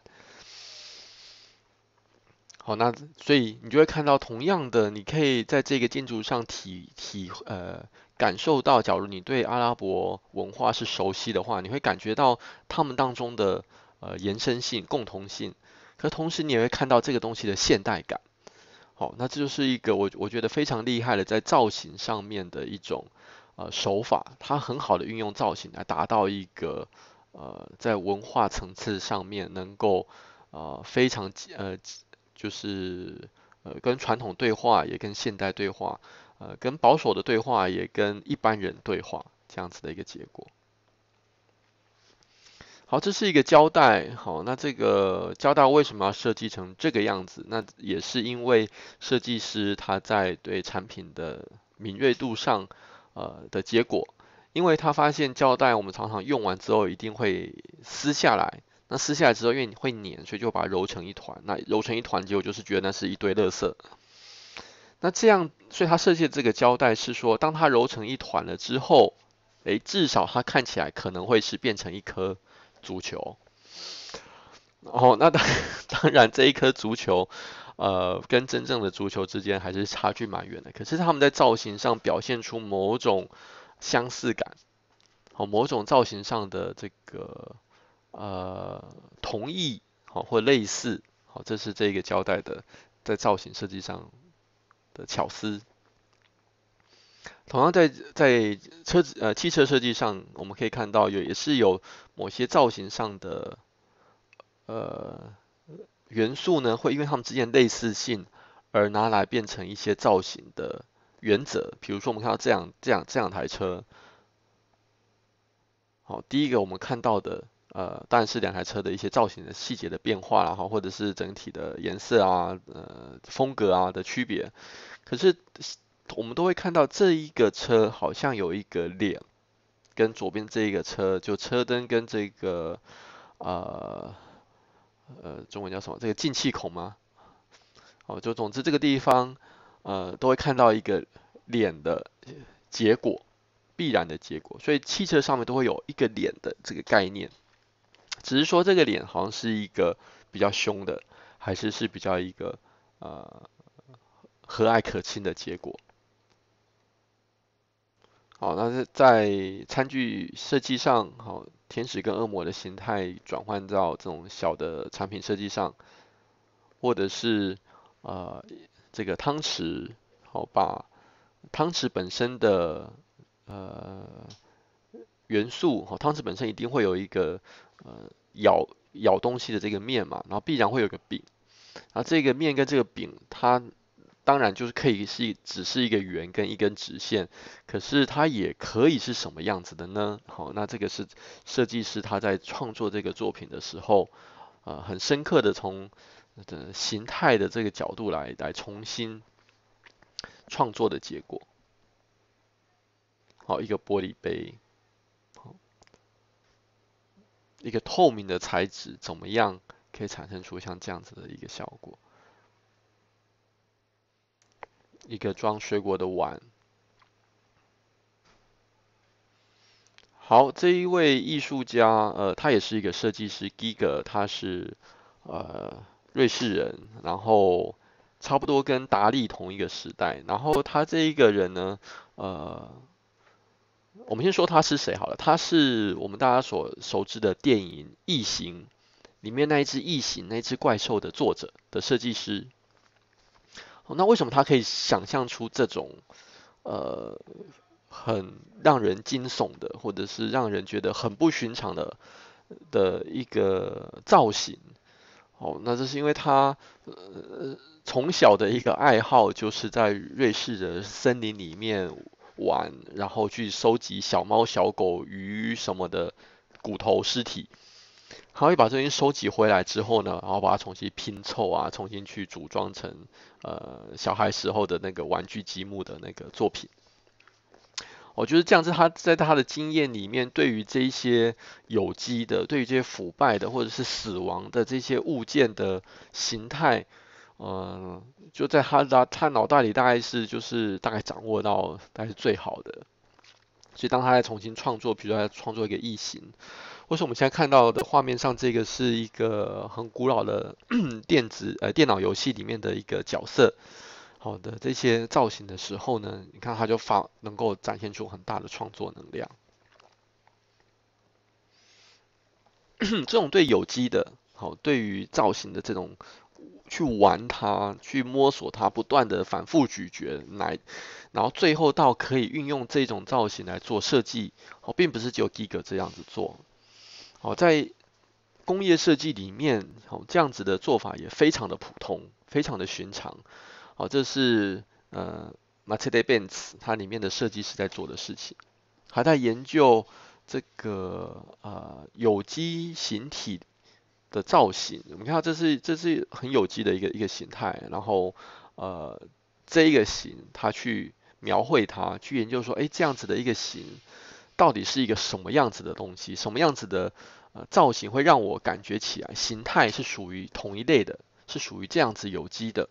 好，那所以你就会看到，同样的，你可以在这个建筑上体体呃感受到，假如你对阿拉伯文化是熟悉的话，你会感觉到他们当中的呃延伸性、共同性，可同时你也会看到这个东西的现代感。好，那这就是一个我我觉得非常厉害的在造型上面的一种呃手法，它很好的运用造型来达到一个呃在文化层次上面能够呃非常呃。就是呃跟传统对话，也跟现代对话，呃跟保守的对话，也跟一般人对话，这样子的一个结果。好，这是一个胶带，好，那这个胶带为什么要设计成这个样子？那也是因为设计师他在对产品的敏锐度上，呃的结果，因为他发现胶带我们常常用完之后一定会撕下来。那撕下来之后，因为你会粘，所以就把它揉成一团。那揉成一团，结果就是觉得那是一堆垃圾。那这样，所以他设计的这个胶带是说，当它揉成一团了之后，诶，至少它看起来可能会是变成一颗足球。哦，那当 [laughs] 当然这一颗足球，呃，跟真正的足球之间还是差距蛮远的。可是他们在造型上表现出某种相似感，哦，某种造型上的这个。呃，同意好或类似好，这是这个胶带的在造型设计上的巧思。同样在在车子呃汽车设计上，我们可以看到有也是有某些造型上的呃元素呢，会因为它们之间类似性而拿来变成一些造型的原则。比如说我们看到这样这样这样台车，好，第一个我们看到的。呃，当然是两台车的一些造型的细节的变化然后，或者是整体的颜色啊、呃风格啊的区别。可是我们都会看到这一个车好像有一个脸，跟左边这一个车就车灯跟这个呃呃中文叫什么？这个进气孔吗？哦，就总之这个地方呃都会看到一个脸的结果，必然的结果。所以汽车上面都会有一个脸的这个概念。只是说这个脸好像是一个比较凶的，还是是比较一个呃和蔼可亲的结果。好，那是在餐具设计上，好，天使跟恶魔的形态转换到这种小的产品设计上，或者是呃这个汤匙，好把汤匙本身的呃元素，好汤匙本身一定会有一个。呃，咬咬东西的这个面嘛，然后必然会有个柄，然后这个面跟这个柄，它当然就是可以是只是一个圆跟一根直线，可是它也可以是什么样子的呢？好，那这个是设计师他在创作这个作品的时候，呃，很深刻的从的形态的这个角度来来重新创作的结果。好，一个玻璃杯。一个透明的材质怎么样可以产生出像这样子的一个效果？一个装水果的碗。好，这一位艺术家，呃，他也是一个设计师，Giger，他是呃瑞士人，然后差不多跟达利同一个时代，然后他这一个人呢，呃。我们先说他是谁好了，他是我们大家所熟知的电影《异形》里面那一只异形、那只怪兽的作者的设计师。那为什么他可以想象出这种呃很让人惊悚的，或者是让人觉得很不寻常的的一个造型？哦，那这是因为他呃从小的一个爱好就是在瑞士的森林里面。玩，然后去收集小猫、小狗、鱼什么的骨头、尸体，他会把这些收集回来之后呢，然后把它重新拼凑啊，重新去组装成呃小孩时候的那个玩具积木的那个作品。我觉得这样子，他在他的经验里面，对于这一些有机的、对于这些腐败的或者是死亡的这些物件的形态，嗯，就在他的他脑袋里大概是就是大概掌握到大概是最好的。所以当他在重新创作，比如说创作一个异形，或是我们现在看到的画面上这个是一个很古老的 [clears throat] 电子呃电脑游戏里面的一个角色。好的，这些造型的时候呢，你看它就发能够展现出很大的创作能量。[coughs] 这种对有机的，好，对于造型的这种去玩它，去摸索它，不断的反复咀嚼，来，然后最后到可以运用这种造型来做设计，哦，并不是只有 Giga 这样子做，哦，在工业设计里面，哦，这样子的做法也非常的普通，非常的寻常。哦，这是呃 Mercedes-Benz 它里面的设计师在做的事情，还在研究这个呃有机形体的造型。我们看到这是这是很有机的一个一个形态，然后呃这一个形，它去描绘它，去研究说，哎，这样子的一个形到底是一个什么样子的东西，什么样子的呃造型会让我感觉起来形态是属于同一类的，是属于这样子有机的。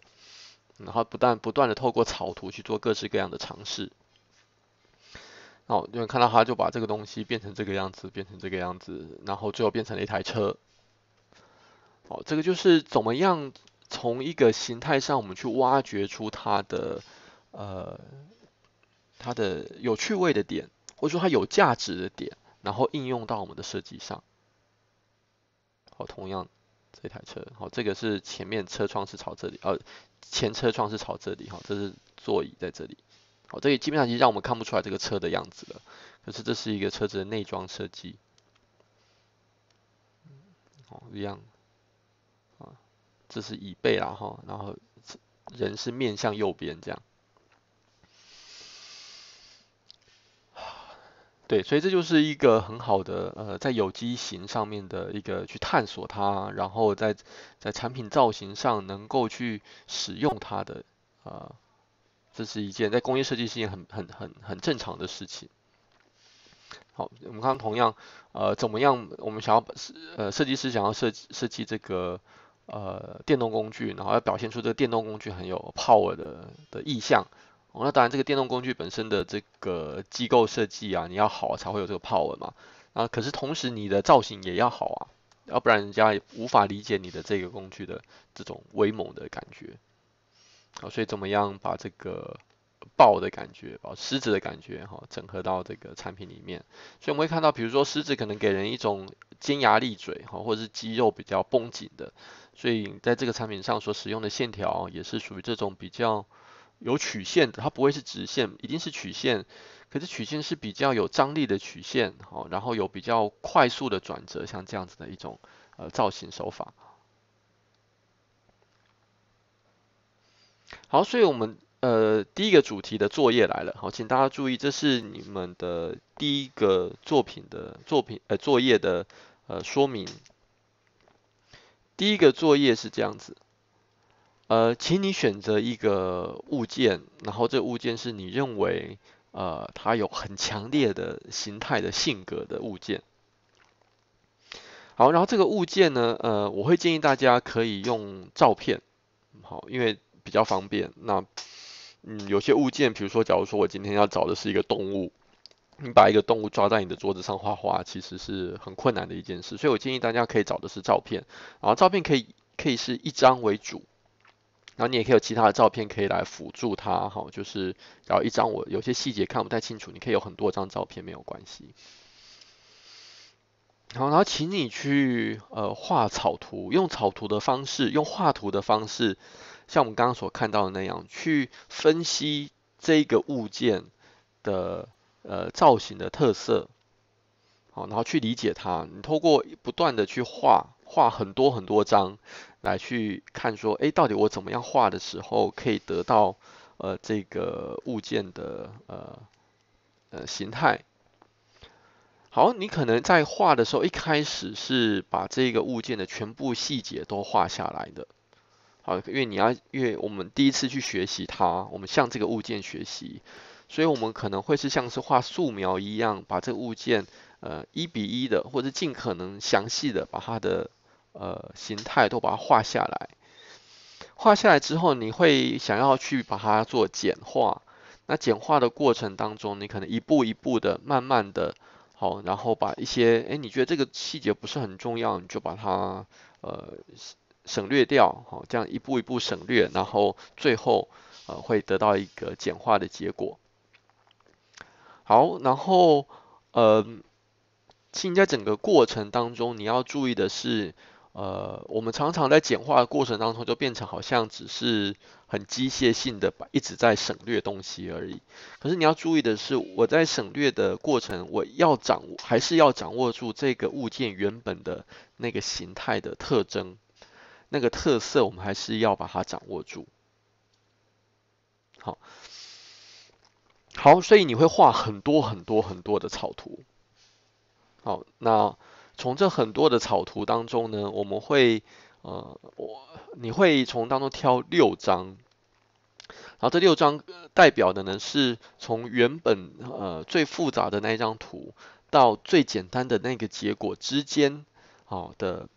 然后不断不断的透过草图去做各式各样的尝试，哦，因为看到他就把这个东西变成这个样子，变成这个样子，然后最后变成了一台车。哦，这个就是怎么样从一个形态上，我们去挖掘出它的呃它的有趣味的点，或者说它有价值的点，然后应用到我们的设计上。好，同样这台车，好，这个是前面车窗是朝这里，呃。前车窗是朝这里哈，这是座椅在这里，好，这里基本上已经让我们看不出来这个车的样子了。可是这是一个车子的内装设计，哦，一样，啊，这是椅背啦哈，然后人是面向右边这样。对，所以这就是一个很好的呃，在有机型上面的一个去探索它，然后在在产品造型上能够去使用它的啊，这是一件在工业设计是一件很很很很正常的事情。好，我们看同样呃怎么样，我们想要设呃设计师想要设计设计这个呃电动工具，然后要表现出这个电动工具很有 power 的的意象。那当然，这个电动工具本身的这个机构设计啊，你要好才会有这个 power 嘛。啊，可是同时你的造型也要好啊，要不然人家也无法理解你的这个工具的这种威猛的感觉。好，所以怎么样把这个豹的感觉，把狮子的感觉，哈，整合到这个产品里面。所以我们会看到，比如说狮子可能给人一种尖牙利嘴，哈，或者是肌肉比较绷紧的，所以在这个产品上所使用的线条也是属于这种比较。有曲线的，它不会是直线，一定是曲线。可是曲线是比较有张力的曲线，好，然后有比较快速的转折，像这样子的一种呃造型手法。好，所以我们呃第一个主题的作业来了，好，请大家注意，这是你们的第一个作品的作品呃作业的呃说明。第一个作业是这样子。呃，请你选择一个物件，然后这物件是你认为呃它有很强烈的形态的性格的物件。好，然后这个物件呢，呃，我会建议大家可以用照片，好，因为比较方便。那嗯，有些物件，比如说，假如说我今天要找的是一个动物，你把一个动物抓在你的桌子上画画，其实是很困难的一件事。所以我建议大家可以找的是照片，然后照片可以可以是一张为主。然后你也可以有其他的照片可以来辅助它，哈，就是然后一张我有些细节看不太清楚，你可以有很多张照片没有关系。好，然后请你去呃画草图，用草图的方式，用画图的方式，像我们刚刚所看到的那样，去分析这个物件的呃造型的特色，好，然后去理解它。你透过不断的去画，画很多很多张。来去看说，哎，到底我怎么样画的时候可以得到呃这个物件的呃呃形态？好，你可能在画的时候一开始是把这个物件的全部细节都画下来的。好，因为你要，因为我们第一次去学习它，我们向这个物件学习，所以我们可能会是像是画素描一样，把这个物件呃一比一的，或者尽可能详细的把它的呃形态都把它画下来。画下来之后，你会想要去把它做简化。那简化的过程当中，你可能一步一步的、慢慢的，好，然后把一些，哎，你觉得这个细节不是很重要，你就把它呃省略掉，好，这样一步一步省略，然后最后呃会得到一个简化的结果。好，然后呃，其实在整个过程当中，你要注意的是。呃，我们常常在简化的过程当中，就变成好像只是很机械性的把一直在省略东西而已。可是你要注意的是，我在省略的过程，我要掌握还是要掌握住这个物件原本的那个形态的特征，那个特色，我们还是要把它掌握住。好，好，所以你会画很多很多很多的草图。好，那。从这很多的草图当中呢，我们会呃，我你会从当中挑六张，然后这六张代表的呢，是从原本呃最复杂的那一张图到最简单的那个结果之间，好的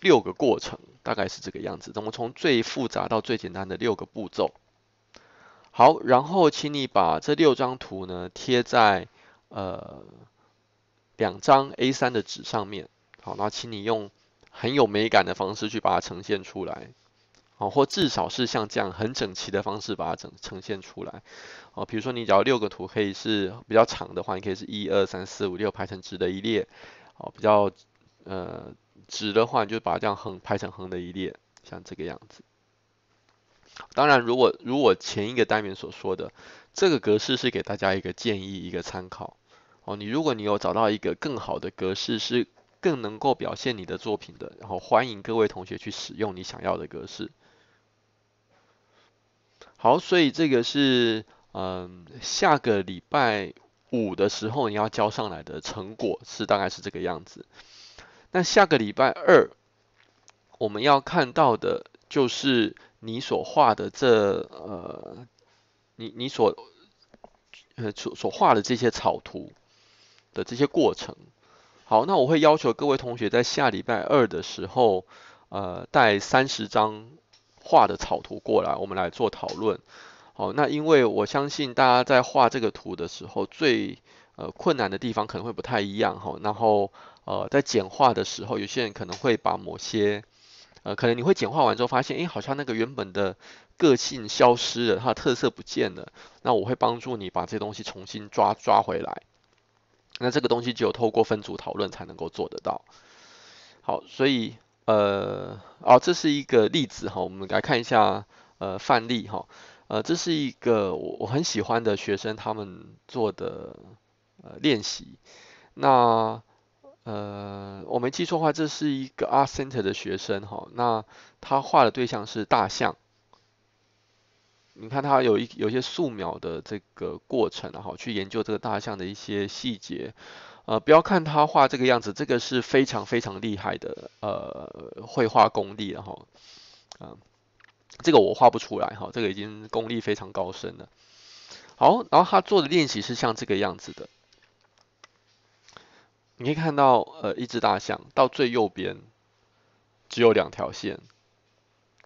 六个过程，大概是这个样子。我们从最复杂到最简单的六个步骤。好，然后请你把这六张图呢贴在呃。两张 A3 的纸上面，好，那请你用很有美感的方式去把它呈现出来，好，或至少是像这样很整齐的方式把它整呈现出来，哦，比如说你只要六个图可以是比较长的话，你可以是一二三四五六排成直的一列，哦，比较呃直的话，你就把它这样横排成横的一列，像这个样子。当然，如果如果前一个单元所说的这个格式是给大家一个建议，一个参考。哦，你如果你有找到一个更好的格式，是更能够表现你的作品的，然后欢迎各位同学去使用你想要的格式。好，所以这个是嗯下个礼拜五的时候你要交上来的成果是大概是这个样子。那下个礼拜二我们要看到的就是你所画的这呃你你所呃所所画的这些草图。的这些过程，好，那我会要求各位同学在下礼拜二的时候，呃，带三十张画的草图过来，我们来做讨论。好，那因为我相信大家在画这个图的时候，最呃困难的地方可能会不太一样哈。然后呃，在简化的时候，有些人可能会把某些呃，可能你会简化完之后发现，哎，好像那个原本的个性消失了，它的特色不见了。那我会帮助你把这东西重新抓抓回来。那这个东西只有透过分组讨论才能够做得到。好，所以呃，哦，这是一个例子哈，我们来看一下呃范例哈，呃，这是一个我我很喜欢的学生他们做的呃练习。那呃，我没记错的话，这是一个 Art Center 的学生哈，那他画的对象是大象。你看它有一有些素描的这个过程，然后去研究这个大象的一些细节，呃，不要看他画这个样子，这个是非常非常厉害的呃绘画功力了哈，啊，这个我画不出来哈，这个已经功力非常高深了。好，然后他做的练习是像这个样子的，你可以看到呃一只大象到最右边只有两条线。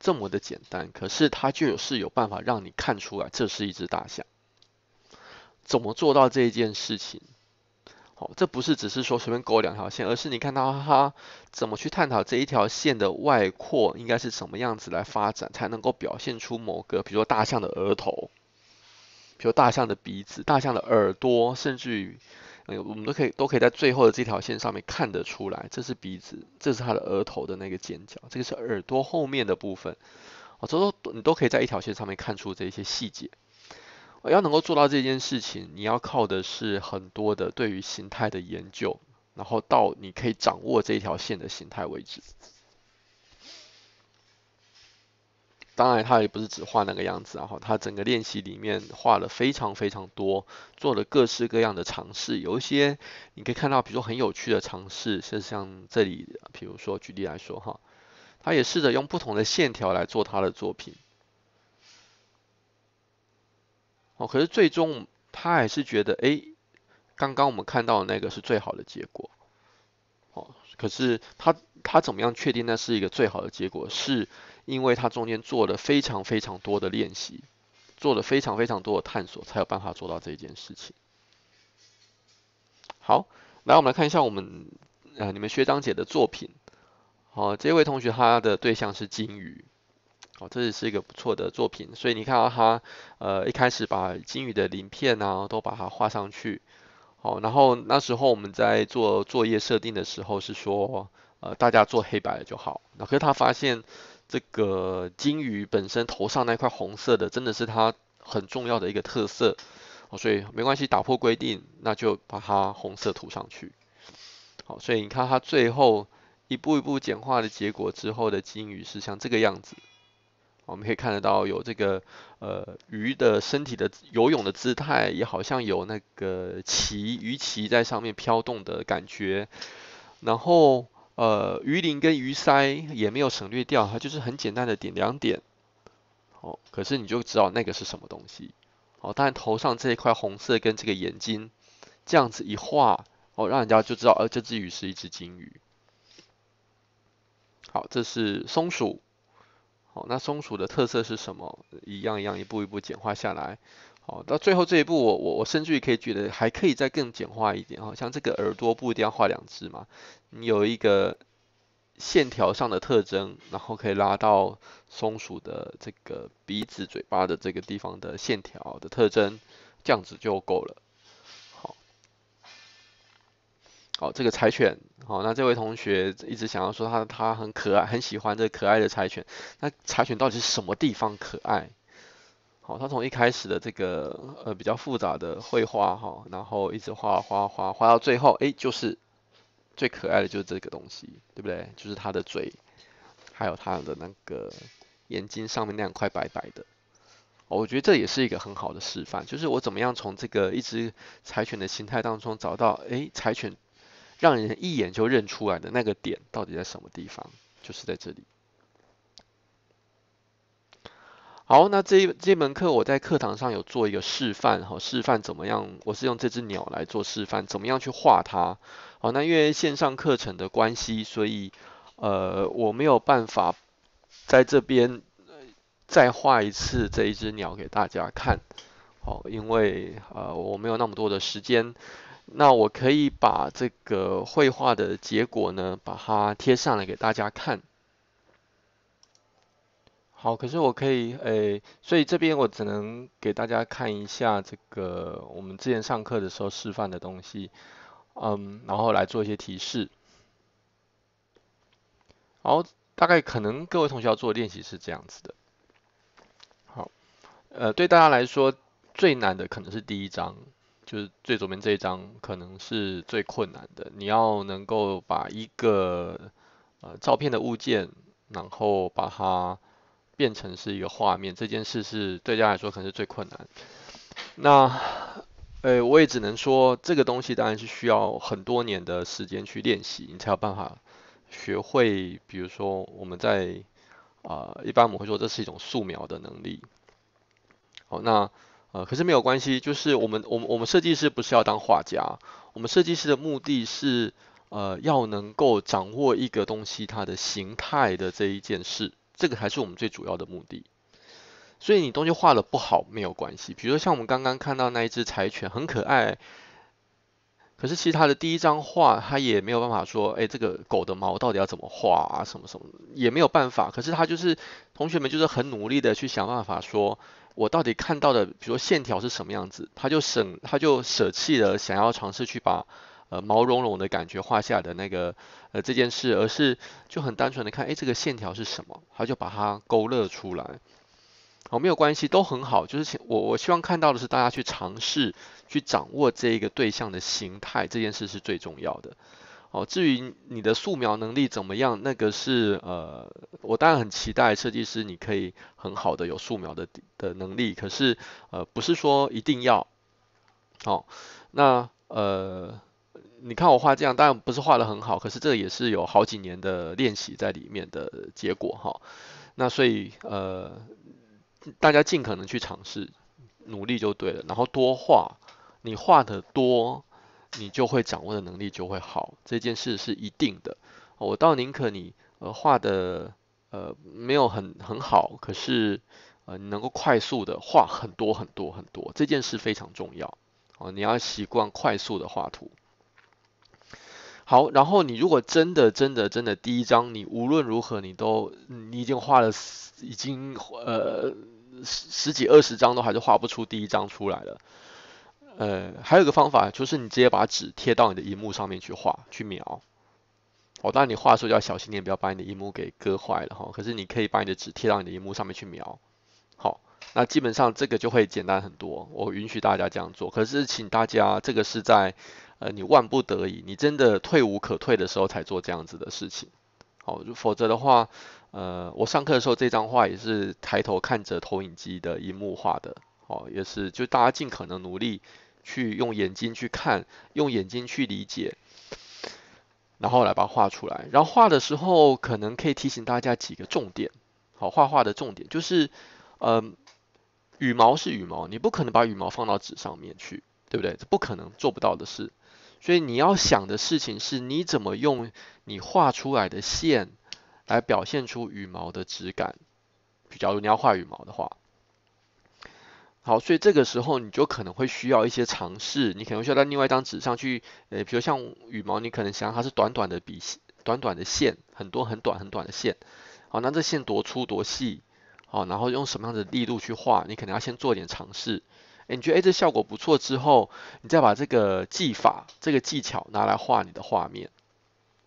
这么的简单，可是它就是有办法让你看出来这是一只大象。怎么做到这一件事情？好，这不是只是说随便勾两条线，而是你看到它怎么去探讨这一条线的外扩应该是什么样子来发展，才能够表现出某个，比如说大象的额头，比如大象的鼻子、大象的耳朵，甚至于。哎，我们都可以都可以在最后的这条线上面看得出来，这是鼻子，这是他的额头的那个尖角，这个是耳朵后面的部分，哦，这都你都可以在一条线上面看出这些细节。要能够做到这件事情，你要靠的是很多的对于形态的研究，然后到你可以掌握这一条线的形态为止。当然，他也不是只画那个样子，然后他整个练习里面画了非常非常多，做了各式各样的尝试。有一些你可以看到，比如说很有趣的尝试，是像这里，比如说举例来说哈，他也试着用不同的线条来做他的作品。哦，可是最终他还是觉得，哎，刚刚我们看到的那个是最好的结果。哦，可是他他怎么样确定那是一个最好的结果？是因为他中间做了非常非常多的练习，做了非常非常多的探索，才有办法做到这件事情。好，来我们来看一下我们呃你们学长姐的作品。好，这位同学他的对象是金鱼。好，这也是一个不错的作品。所以你看到他呃一开始把金鱼的鳞片啊都把它画上去。好，然后那时候我们在做作业设定的时候是说，呃，大家做黑白的就好。那可是他发现这个金鱼本身头上那块红色的，真的是它很重要的一个特色。哦，所以没关系，打破规定，那就把它红色涂上去。好，所以你看它最后一步一步简化的结果之后的金鱼是像这个样子。我们可以看得到有这个呃鱼的身体的游泳的姿态，也好像有那个鳍鱼鳍在上面飘动的感觉。然后呃鱼鳞跟鱼鳃也没有省略掉，它就是很简单的点两点。哦，可是你就知道那个是什么东西。哦，当然头上这一块红色跟这个眼睛这样子一画，哦，让人家就知道，呃，这只鱼是一只金鱼。好，这是松鼠。好，那松鼠的特色是什么？一样一样，一步一步简化下来。好，到最后这一步，我我我甚至于可以觉得还可以再更简化一点。好像这个耳朵不一定要画两只嘛，你有一个线条上的特征，然后可以拉到松鼠的这个鼻子、嘴巴的这个地方的线条的特征，这样子就够了。好好，这个柴犬，好，那这位同学一直想要说他他很可爱，很喜欢这可爱的柴犬。那柴犬到底是什么地方可爱？好，他从一开始的这个呃比较复杂的绘画哈，然后一直画画画画到最后，哎，就是最可爱的就是这个东西，对不对？就是它的嘴，还有它的那个眼睛上面那两块白白的。我觉得这也是一个很好的示范，就是我怎么样从这个一只柴犬的形态当中找到，哎，柴犬。让人一眼就认出来的那个点到底在什么地方？就是在这里。好，那这一这门课我在课堂上有做一个示范，哈，示范怎么样？我是用这只鸟来做示范，怎么样去画它？好，那因为线上课程的关系，所以呃我没有办法在这边再画一次这一只鸟给大家看，好，因为呃我没有那么多的时间。那我可以把这个绘画的结果呢，把它贴上来给大家看。好，可是我可以，诶，所以这边我只能给大家看一下这个我们之前上课的时候示范的东西，嗯，然后来做一些提示。好，大概可能各位同学要做练习是这样子的。好，呃，对大家来说最难的可能是第一章。就是最左边这一张可能是最困难的，你要能够把一个呃照片的物件，然后把它变成是一个画面，这件事是对大家来说可能是最困难。那呃我也只能说，这个东西当然是需要很多年的时间去练习，你才有办法学会。比如说我们在啊一般我们会说这是一种素描的能力。好，那。呃，可是没有关系，就是我们，我们，我们设计师不是要当画家，我们设计师的目的是，呃，要能够掌握一个东西它的形态的这一件事，这个才是我们最主要的目的。所以你东西画的不好没有关系，比如说像我们刚刚看到那一只柴犬很可爱，可是其实它的第一张画，它也没有办法说，哎，这个狗的毛到底要怎么画啊，什么什么也没有办法。可是他就是同学们就是很努力的去想办法说。我到底看到的，比如说线条是什么样子，他就省他就舍弃了想要尝试去把呃毛茸茸的感觉画下的那个呃这件事，而是就很单纯的看，哎，这个线条是什么，他就把它勾勒出来。好，没有关系，都很好。就是我我希望看到的是大家去尝试去掌握这一个对象的形态，这件事是最重要的。哦，至于你的素描能力怎么样，那个是呃，我当然很期待设计师你可以很好的有素描的的能力，可是呃，不是说一定要。好，那呃，你看我画这样，当然不是画的很好，可是这也是有好几年的练习在里面的结果哈。那所以呃，大家尽可能去尝试，努力就对了，然后多画，你画的多，你就会掌握的能力就会好，这件事是一定的。我倒宁可你呃画的呃没有很很好，可是呃你能够快速的画很多很多很多，这件事非常重要。哦，你要习惯快速的画图。好，然后你如果真的真的真的第一张，你无论如何你都你已经画了已经呃十十几二十张都还是画不出第一张出来了。呃，还有一个方法就是你直接把纸贴到你的荧幕上面去画去描。哦，当然你画的时候要小心点，不要把你的荧幕给割坏了哈。可是你可以把你的纸贴到你的荧幕上面去描。好，那基本上这个就会简单很多。我允许大家这样做，可是请大家这个是在。呃，你万不得已，你真的退无可退的时候才做这样子的事情，好，否则的话，呃，我上课的时候这张画也是抬头看着投影机的荧幕画的，哦，也是就大家尽可能努力去用眼睛去看，用眼睛去理解，然后来把它画出来。然后画的时候可能可以提醒大家几个重点，好，画画的重点就是，呃，羽毛是羽毛，你不可能把羽毛放到纸上面去，对不对？这不可能做不到的事。所以你要想的事情是，你怎么用你画出来的线来表现出羽毛的质感。假如你要画羽毛的话，好，所以这个时候你就可能会需要一些尝试，你可能需要在另外一张纸上去，呃，比如像羽毛，你可能想它是短短的笔，短短的线，很多很短很短的线。好，那这线多粗多细，好，然后用什么样的力度去画，你可能要先做点尝试。你觉得哎这效果不错之后，你再把这个技法、这个技巧拿来画你的画面。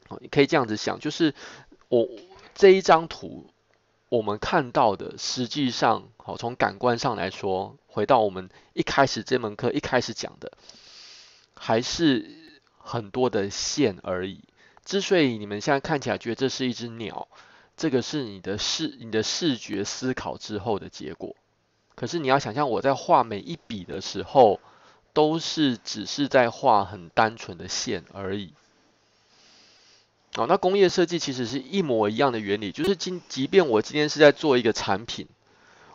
哦，你可以这样子想，就是我这一张图我们看到的，实际上，好从感官上来说，回到我们一开始这门课一开始讲的，还是很多的线而已。之所以你们现在看起来觉得这是一只鸟，这个是你的视、你的视觉思考之后的结果。可是你要想象，我在画每一笔的时候，都是只是在画很单纯的线而已。哦，那工业设计其实是一模一样的原理，就是今即便我今天是在做一个产品，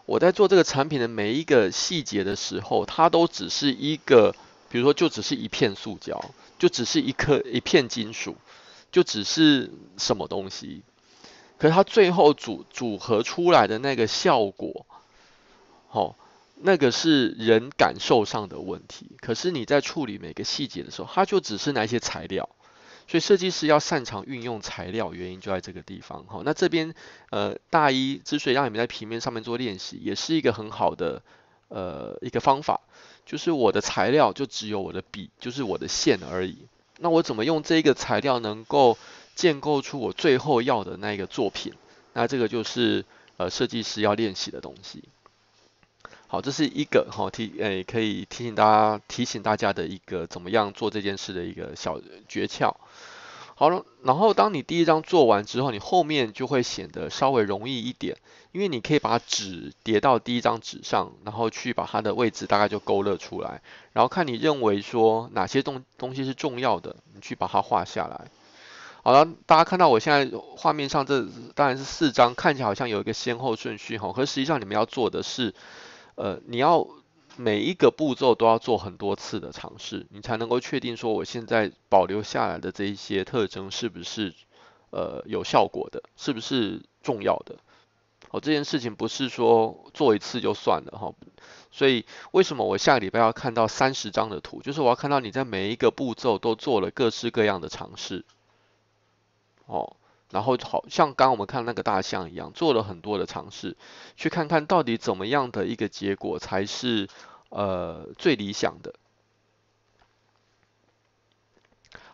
我在做这个产品的每一个细节的时候，它都只是一个，比如说就只是一片塑胶，就只是一颗一片金属，就只是什么东西，可是它最后组组合出来的那个效果。好，那个是人感受上的问题。可是你在处理每个细节的时候，它就只是那些材料。所以设计师要擅长运用材料，原因就在这个地方。好，那这边呃大一之所以让你们在平面上面做练习，也是一个很好的呃一个方法。就是我的材料就只有我的笔，就是我的线而已。那我怎么用这个材料能够建构出我最后要的那个作品？那这个就是呃设计师要练习的东西。好，这是一个哈提诶，可以提醒大家提醒大家的一个怎么样做这件事的一个小诀窍。好了，然后当你第一张做完之后，你后面就会显得稍微容易一点，因为你可以把纸叠到第一张纸上，然后去把它的位置大概就勾勒出来，然后看你认为说哪些东东西是重要的，你去把它画下来。好了，大家看到我现在画面上这当然是四张，看起来好像有一个先后顺序哈，可实际上你们要做的是。呃，你要每一个步骤都要做很多次的尝试，你才能够确定说我现在保留下来的这一些特征是不是呃有效果的，是不是重要的。哦，这件事情不是说做一次就算了哈。所以为什么我下个礼拜要看到三十张的图，就是我要看到你在每一个步骤都做了各式各样的尝试。哦。然后好像刚我们看那个大象一样，做了很多的尝试，去看看到底怎么样的一个结果才是呃最理想的。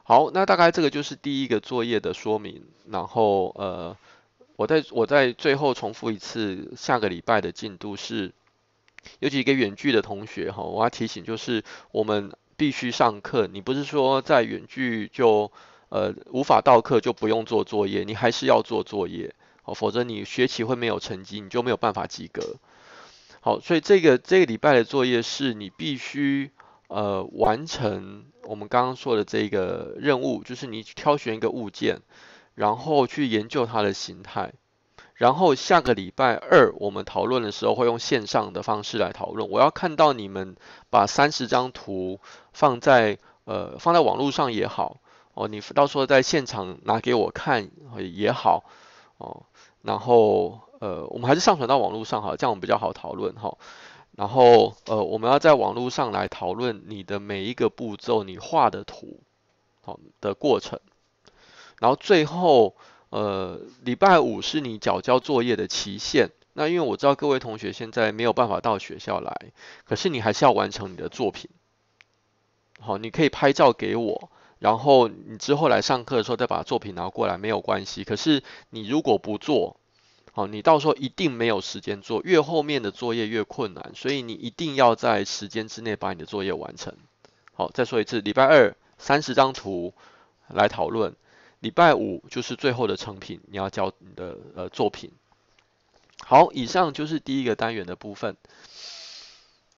好，那大概这个就是第一个作业的说明。然后呃，我在我在最后重复一次，下个礼拜的进度是，有几个远距的同学哈，我要提醒就是我们必须上课，你不是说在远距就。呃，无法到课就不用做作业，你还是要做作业，哦，否则你学期会没有成绩，你就没有办法及格。好，所以这个这个礼拜的作业是你必须呃完成我们刚刚说的这个任务，就是你挑选一个物件，然后去研究它的形态，然后下个礼拜二我们讨论的时候会用线上的方式来讨论。我要看到你们把三十张图放在呃放在网络上也好哦，你到时候在现场拿给我看也好哦。然后呃我们还是上传到网络上好，这样我们比较好讨论哈。然后呃我们要在网络上来讨论你的每一个步骤，你画的图好的过程。然后最后，呃，礼拜五是你缴交作业的期限。那因为我知道各位同学现在没有办法到学校来，可是你还是要完成你的作品。好，你可以拍照给我，然后你之后来上课的时候再把作品拿过来，没有关系。可是你如果不做，好，你到时候一定没有时间做，越后面的作业越困难，所以你一定要在时间之内把你的作业完成。好，再说一次，礼拜二三十张图来讨论。礼拜五就是最后的成品，你要交你的呃作品。好，以上就是第一个单元的部分。